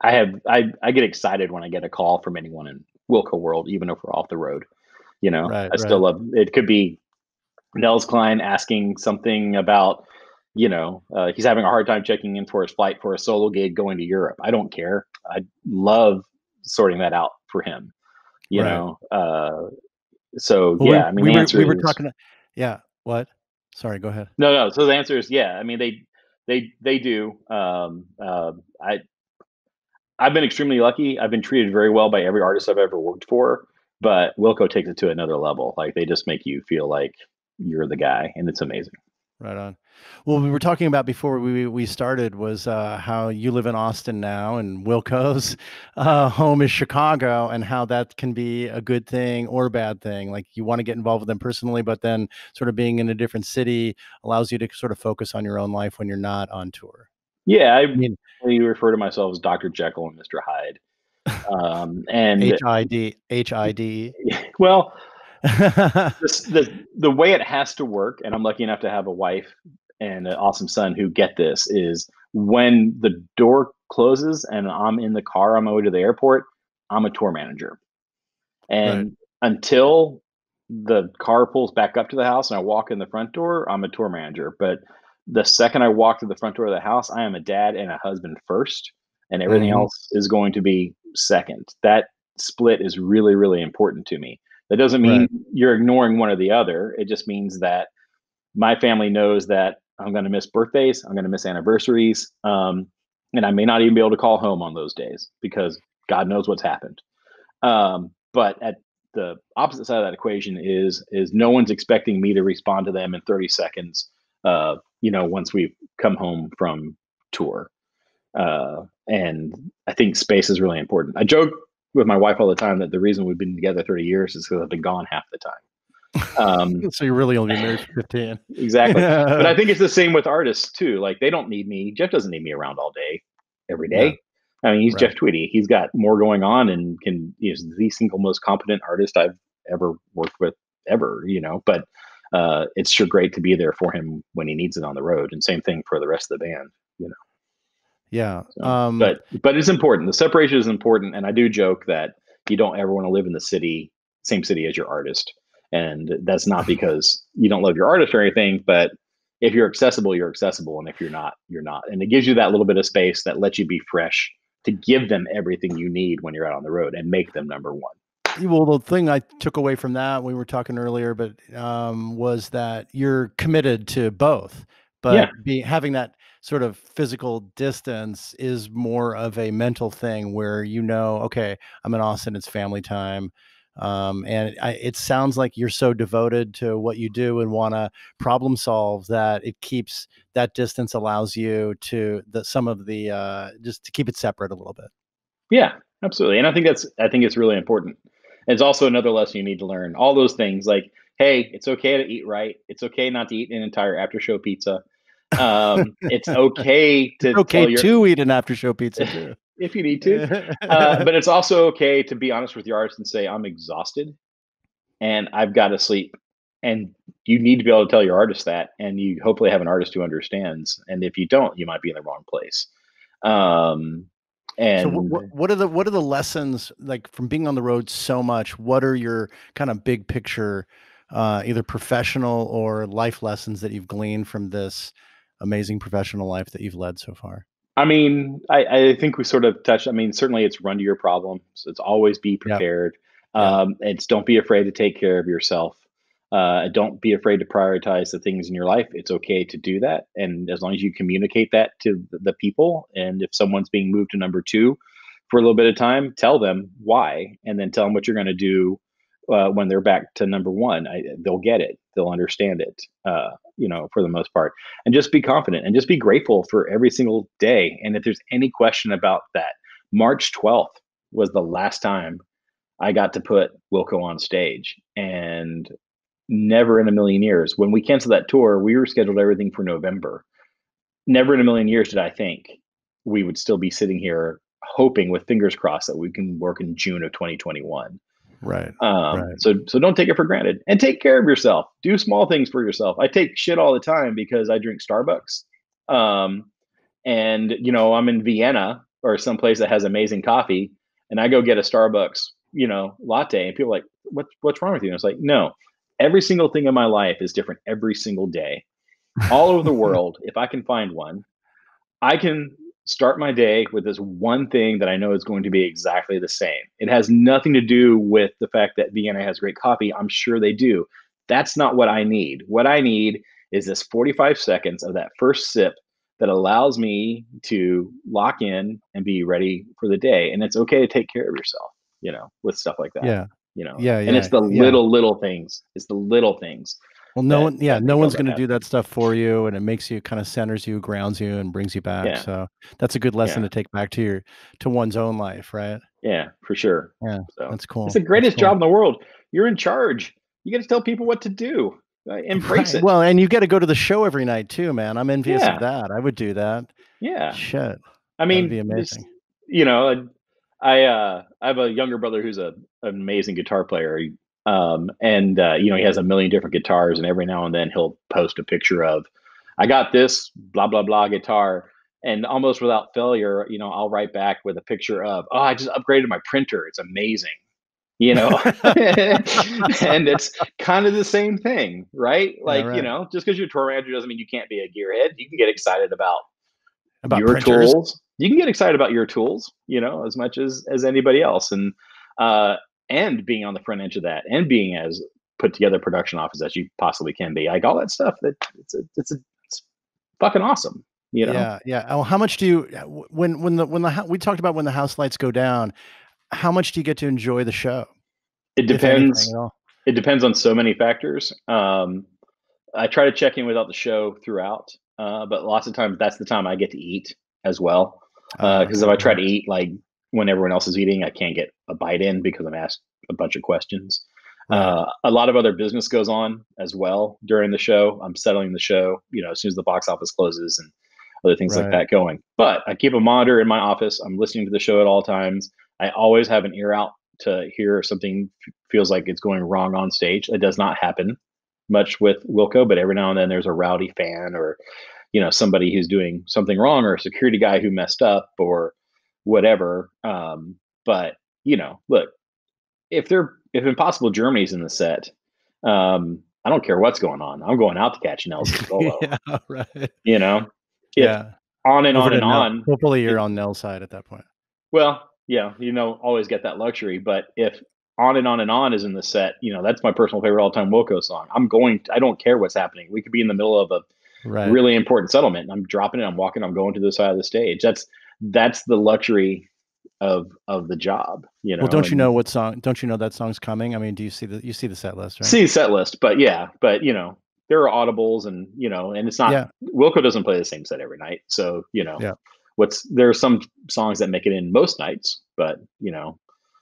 I have I, I get excited when I get a call from anyone in Wilco world, even if we're off the road. You know, right, I still love it could be Nels Cline asking something about you know, uh, he's having a hard time checking in for his flight for a solo gig going to Europe. I don't care. I love sorting that out for him. You right. know, uh, so well, yeah. I mean, we the were, answer we were is, talking. To, yeah. What? Sorry. Go ahead. No, no. So the answer is yeah. I mean, they they they do. Um, uh, I I've been extremely lucky. I've been treated very well by every artist I've ever worked for. But Wilco takes it to another level. Like they just make you feel like you're the guy, and it's amazing. Right on. Well, we were talking about before we we started was uh, how you live in Austin now, and Wilco's uh, home is Chicago, and how that can be a good thing or a bad thing. Like you want to get involved with them personally, but then sort of being in a different city allows you to sort of focus on your own life when you're not on tour. Yeah, I, I mean, you refer to myself as Doctor Jekyll and Mister Hyde, um, and H I D H I D. Well the, the, the way it has to work, and I'm lucky enough to have a wife and an awesome son who get this, is when the door closes and I'm in the car on my way to the airport, I'm a tour manager. And right. until the car pulls back up to the house and I walk in the front door, I'm a tour manager. But the second I walk to the front door of the house, I am a dad and a husband first, and everything mm-hmm. else is going to be second. That split is really, really important to me. That doesn't mean right. you're ignoring one or the other. It just means that my family knows that I'm going to miss birthdays, I'm going to miss anniversaries, um, and I may not even be able to call home on those days because God knows what's happened. Um, but at the opposite side of that equation is is no one's expecting me to respond to them in 30 seconds. Uh, you know, once we've come home from tour, uh, and I think space is really important. I joke with my wife all the time that the reason we've been together 30 years is because I've been gone half the time. Um, so you're really only married for 15. exactly. but I think it's the same with artists too. Like they don't need me. Jeff doesn't need me around all day, every day. Yeah. I mean, he's right. Jeff Tweedy. He's got more going on and can, he's the single most competent artist I've ever worked with ever, you know, but uh, it's sure great to be there for him when he needs it on the road. And same thing for the rest of the band, you know. Yeah. So, um, but but it's important. The separation is important, and I do joke that you don't ever want to live in the city, same city as your artist, and that's not because you don't love your artist or anything, but if you're accessible, you're accessible, and if you're not, you're not. And it gives you that little bit of space that lets you be fresh to give them everything you need when you're out on the road and make them number one. Well, the thing I took away from that we were talking earlier, but um, was that you're committed to both, but yeah. be having that sort of physical distance is more of a mental thing where you know, okay, I'm in Austin, it's family time. Um, and I, it sounds like you're so devoted to what you do and want to problem solve that it keeps that distance allows you to the some of the uh, just to keep it separate a little bit. Yeah, absolutely. And I think that's I think it's really important. it's also another lesson you need to learn. All those things like, hey, it's okay to eat right. It's okay not to eat an entire after show pizza. Um, it's okay to it's okay your, to eat an after show pizza too. If you need to. Uh, but it's also okay to be honest with your artist and say, I'm exhausted and I've got to sleep. And you need to be able to tell your artist that. And you hopefully have an artist who understands. And if you don't, you might be in the wrong place. Um, and so what, what are the what are the lessons like from being on the road so much? What are your kind of big picture, uh, either professional or life lessons that you've gleaned from this amazing professional life that you've led so far? I mean, I, I think we sort of touched. I mean, certainly it's run to your problems. It's always be prepared. Yep. Um, it's don't be afraid to take care of yourself. Uh, don't be afraid to prioritize the things in your life. It's okay to do that, and as long as you communicate that to the people, and if someone's being moved to number two for a little bit of time, tell them why, and then tell them what you're going to do uh, when they're back to number one. I, they'll get it. They'll understand it. Uh, you know, for the most part, and just be confident and just be grateful for every single day. And if there's any question about that, March 12th was the last time I got to put Wilco on stage, and never in a million years. When we canceled that tour, we were scheduled everything for November. Never in a million years did I think we would still be sitting here hoping with fingers crossed that we can work in June of 2021. Right. Um, right. So so don't take it for granted and take care of yourself. Do small things for yourself. I take shit all the time because I drink Starbucks. Um, and you know I'm in Vienna or someplace that has amazing coffee, and I go get a Starbucks, you know, latte, and people are like, "What what's wrong with you?" And it's like, no, every single thing in my life is different every single day, all over the world. If I can find one, I can start my day with this one thing that I know is going to be exactly the same. It has nothing to do with the fact that Vienna has great coffee. I'm sure they do. That's not what I need. What I need is this 45 seconds of that first sip that allows me to lock in and be ready for the day. And it's okay to take care of yourself, you know, with stuff like that. Yeah. You know, yeah, and yeah, it's the yeah. little, little things. It's the little things well, no one, yeah, no one's going to do that stuff for you, and it makes you kind of centers you, grounds you, and brings you back. Yeah. So that's a good lesson Yeah. to take back to your to one's own life, right? Yeah, for sure. Yeah, So that's cool. it's the greatest cool. job in the world. You're in charge. You get to tell people what to do. Uh, embrace Right. it. Well, and you get to go to the show every night too, man. I'm envious Yeah. of that. I would do that. yeah. Shit, I that'd mean, be amazing. you know, I uh, I have a younger brother who's a an amazing guitar player. He- Um, and uh, you know, he has a million different guitars, and every now and then he'll post a picture of, I got this blah blah blah guitar, and almost without failure, you know, I'll write back with a picture of, oh, I just upgraded my printer. It's amazing. You know, and it's kind of the same thing, right? Like, right. you know, just because you're a tour manager doesn't mean you can't be a gearhead. You can get excited about About your printers. tools. You can get excited about your tools, you know, as much as as anybody else, and uh, and being on the front edge of that, and being as put together production office as you possibly can be, like all that stuff. That it's a, it's a, it's fucking awesome, you know. Yeah, yeah. Oh, how much do you when when the when the we talked about when the house lights go down? How much do you get to enjoy the show? It anything depends. It depends on so many factors. Um, I try to check in without the show throughout, uh, but lots of times that's the time I get to eat as well. Uh, Because if I try to eat like when everyone else is eating, I can't get a bite in because I'm asked a bunch of questions. Uh, a lot of other business goes on as well during the show. I'm settling the show, you know, as soon as the box office closes and other things like that going. But I keep a monitor in my office. I'm listening to the show at all times. I always have an ear out to hear if something feels like it's going wrong on stage. It does not happen much with Wilco, but every now and then there's a rowdy fan or, you know, somebody who's doing something wrong or a security guy who messed up or whatever. Um, but you know, look, if they're if Impossible Germany's in the set, um, I don't care what's going on. I'm going out to catch Nelson solo. yeah, right. You know, Yeah. on and Over on and on. Hopefully, you're on Nels' side at that point. Well, yeah, you know, always get that luxury. But if on and on and on is in the set, you know, that's my personal favorite all time Wilco song. I'm going. I don't care what's happening. We could be in the middle of a right. really important settlement. I'm dropping it. I'm walking. I'm going to the side of the stage. That's that's the luxury of of the job. You know. Well, don't you know what song? Don't you know that song's coming? I mean, do you see the you see the set list, right? see set list but yeah but you know there are audibles and you know and it's not Yeah. wilco doesn't play the same set every night so you know Yeah. what's there are some songs that make it in most nights but you know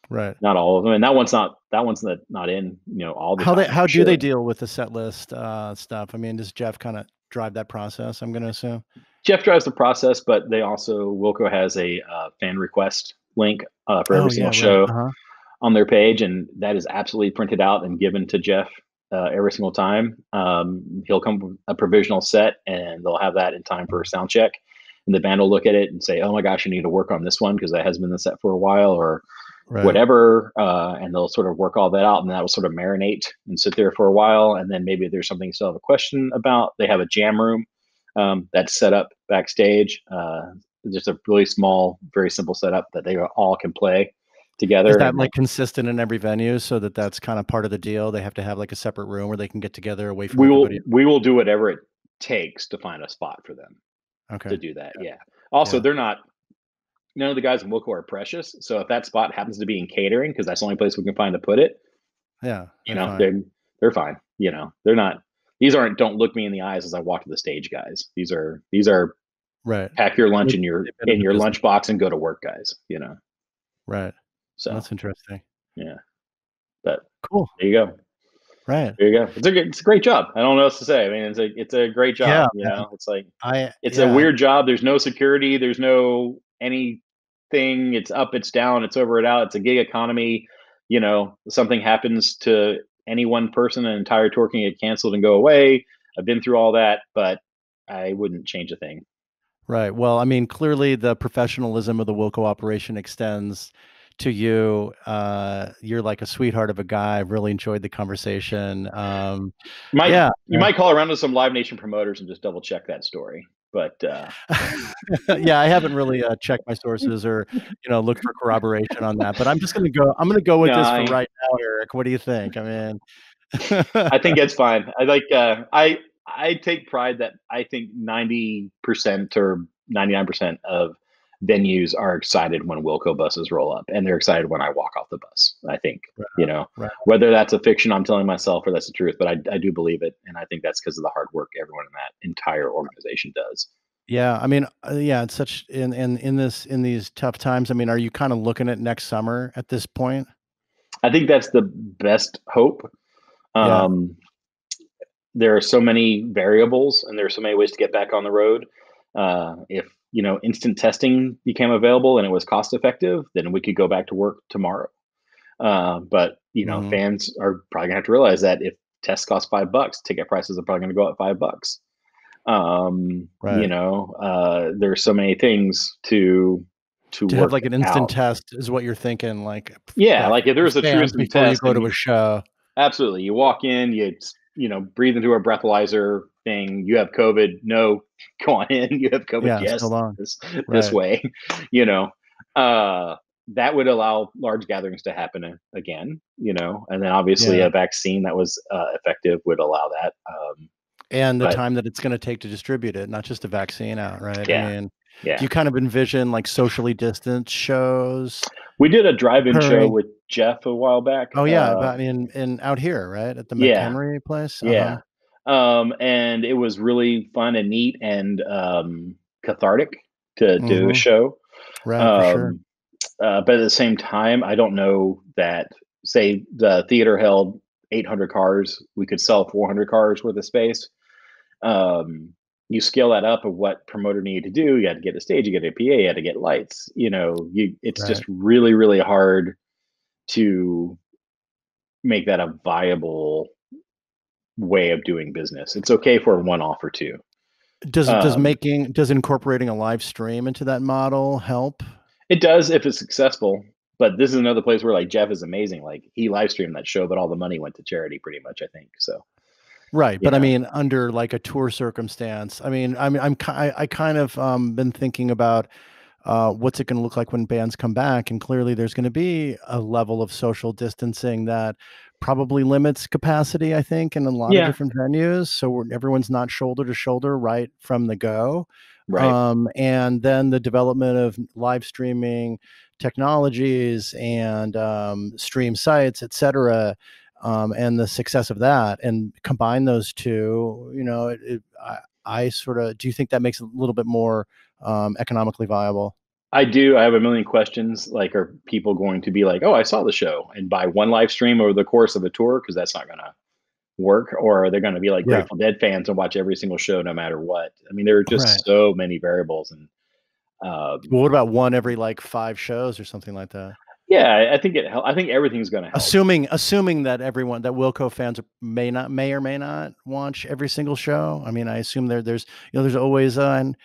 right. not all of them and that one's not that one's not, not in you know all the How they how do they deal with the set list uh, stuff? I mean, does Jeff kind of drive that process? I'm going to assume. Jeff drives the process but they also wilco has a uh, fan request link uh, for every Oh, single right. show Uh-huh. on their page, and that is absolutely printed out and given to Jeff uh, every single time. Um, he'll come with a provisional set, and they'll have that in time for a sound check. And the band will look at it and say, "Oh my gosh, you need to work on this one because that has been the set for a while," or Right. whatever. Uh, and they'll sort of work all that out, and that will sort of marinate and sit there for a while. And then maybe there's something you still have a question about. They have a jam room um, that's set up backstage. Uh, just a really small, very simple setup that they all can play together. Is that like consistent in every venue so that that's kind of part of the deal? They have to have like a separate room where they can get together away from we will everybody. we will do whatever it takes to find a spot for them Okay. to do that. Yeah. Also, Yeah. they're not. None of the guys in Wilco are precious. So if that spot happens to be in catering, because that's the only place we can find to put it, Yeah. you know, fine. they're they're fine. You know, they're not. These aren't. Don't look me in the eyes as I walk to the stage, guys. These are these are right. pack your lunch in your in your lunchbox and go to work, guys. You know. Right. So That's interesting. yeah, but Cool. there you go. Right. There you go. It's a good- it's a great job. I don't know what else to say. I mean, it's a it's a great job. Yeah, you know, it's like I. it's yeah. a weird job. There's no security. There's no anything. It's up. It's down. It's over. It out. It's a gig economy. You know, something happens to any one person, an entire tour can get canceled and go away. I've been through all that, but I wouldn't change a thing. Right. Well, I mean, clearly the professionalism of the Wilco operation extends to you. Uh, you're like a sweetheart of a guy. I've really enjoyed the conversation. Um, Might yeah. you might call around to some Live Nation promoters and just double check that story. But uh, yeah, I haven't really uh, checked my sources or you know looked for corroboration on that, but I'm just gonna go. I'm gonna go with No, this I- for right now, Eric. What do you think? I mean, I think that's fine. I like uh, I I take pride that I think ninety percent or ninety nine percent of venues are excited when Wilco buses roll up, and they're excited when I walk off the bus. I think Right, you know right. whether that's a fiction I'm telling myself or that's the truth, but I I do believe it, and I think that's because of the hard work everyone in that entire organization does. yeah. I mean, uh, yeah. It's such in in in this in these tough times. I mean, are you kind of looking at next summer at this point? I think that's the best hope. Yeah. Um, there are so many variables, and there are so many ways to get back on the road. Uh, if you know instant testing became available and it was cost effective, then we could go back to work tomorrow. Uh, but you know, Mhm. fans are probably gonna have to realize that if tests cost five bucks, ticket prices are probably going to go up five bucks. Um, Right. You know, uh, there's so many things to to, To have like an instant out. test is what you're thinking. Like, Yeah, like if there was a true instant before you test, go to a show. Absolutely. You walk in, you you know, breathe into a breathalyzer thing. You have COVID. No, go on in. You have COVID. Yeah, yes, still on. this this way. You know, uh, that would allow large gatherings to happen again. You know, and then obviously Yeah. a vaccine that was uh, effective would allow that. Um, and the But- time that it's going to take to distribute it, not just a vaccine out, right? Yeah. I mean, yeah, do you kind of envision like socially distanced shows? we did a drive-in Hurry. show with Jeff a while back. Oh yeah, uh, but I mean, in out here, right at the Yeah. McHenry place. Yeah. Um, and it was really fun and neat and um, cathartic to do a Mhm. show. right for sure. Um, uh, but at the same time, I don't know that, say, the theater held 800 cars, we could sell 400 cars worth of space. Um, you scale that up of what promoter needed to do. You had to get a stage, you get a PA, you had to get lights. You know, you it's just really, really hard to make that a viable way of doing business. It's okay for a one off or two. Does does um, making does incorporating a live stream into that model help? It does if it's successful, but this is another place where like Jeff is amazing. Like he live streamed that show, but all the money went to charity pretty much, I think. So Right, but I mean, under like a tour circumstance, I mean, I mean, I'm I, I kind of um, been thinking about uh, what's it going to look like when bands come back? And clearly, there's going to be a level of social distancing that probably limits capacity. I think in a lot Yeah. of different venues, so we're, everyone's not shoulder to shoulder right from the go. Right. Um, and then the development of live streaming technologies and um, stream sites, et cetera, um, and the success of that, and combine those two, you know, it, it, I, I sort of do you think that makes it a little bit more um, economically viable? I do. I have a million questions. Like, are people going to be like, "Oh, I saw the show," and buy one live stream over the course of a tour? Because that's not going to work. Or are they going to be like Yeah. Grateful Dead fans and watch every single show no matter what? I mean, there are just Right. so many variables, and um, Well, what about one every like five shows or something like that? yeah, I- I think it. I think everything's going to help. Assuming assuming that everyone that Wilco fans may not may or may not watch every single show. I mean, I assume there there's you know there's always uh, an,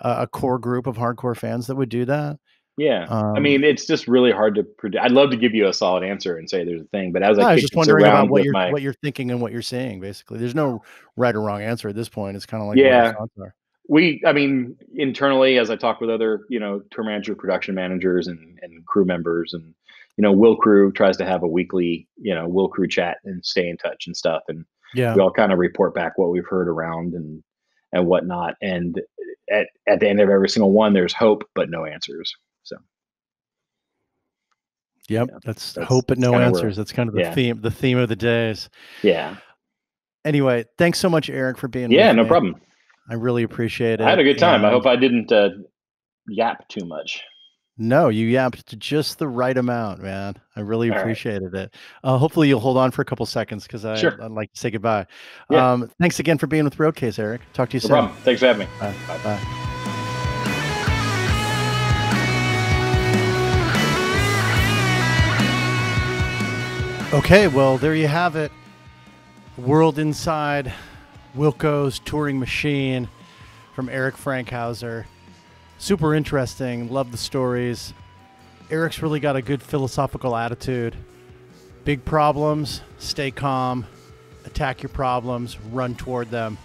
a core group of hardcore fans that would do that. Yeah. I Um, mean, it's just really hard to predict. I'd love to give you a solid answer and say there's a thing, but as I I was just wondering about what you're my what you're thinking and what you're seeing. Basically, there's no right or wrong answer at this point. It's kind of like Yeah. your thoughts are. we i mean internally as i talk with other you know tour manager production managers and, and crew members and you know Wilco crew tries to have a weekly you know Wilco crew chat and stay in touch and stuff and Yeah, we all kind of report back what we've heard around and and whatnot and at, at the end of every single one there's hope but no answers so yep. yeah, That's, that's- hope but no kinda where- answers. That's kind of the yeah. theme the theme of the days. yeah Anyway, thanks so much, Eric, for being. yeah no me. problem I really appreciate it. i had a good time i hope i didn't uh, yap too much No, you yapped to just the right amount, man. I really All right. appreciated it. Uh, hopefully, you'll hold on for a couple seconds because I, Sure. I'd like to say goodbye. Yeah. Um, thanks again for being with Roadcase, Eric. Talk to you no soon. problem thanks for having me Bye. Bye. Bye. Okay, well, there you have it. World Inside Wilco's Touring Machine from Eric Frankhouser. Super interesting. Love the stories. Eric's really got a good philosophical attitude. Big problems, stay calm, attack your problems, run toward them.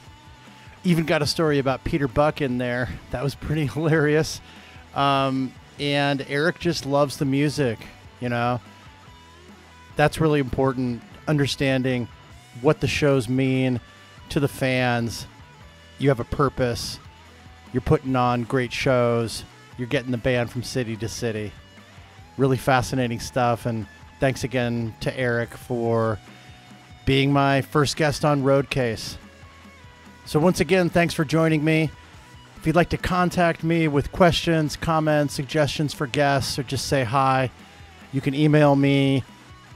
Even got a story about Peter Buck in there. That was pretty hilarious. Um, and Eric just loves the music, you know. That's really important. Understanding what the shows mean to the fans. You have a purpose. You're putting on great shows. You're getting the band from city to city. Really fascinating stuff. And thanks again to Eric for being my first guest on Roadcase. So, once again, thanks for joining me. If you'd like to contact me with questions, comments, suggestions for guests, or just say hi, you can email me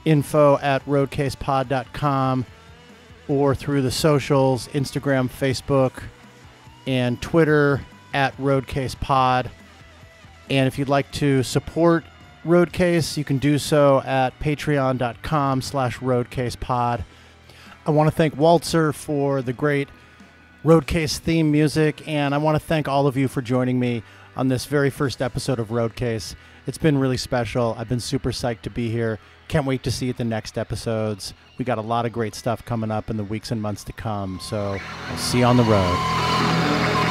info at roadcasepod.com or through the socials Instagram, Facebook, and Twitter at roadcasepod. And if you'd like to support Roadcase, you can do so at patreon.com slash roadcasepod. I want to thank Waltzer for the great Roadcase theme music, and I want to thank all of you for joining me on this very first episode of Roadcase. It's been really special. I've been super psyched to be here. Can't wait to see at the next episodes. We got a lot of great stuff coming up in the weeks and months to come, so I'll see you on the road.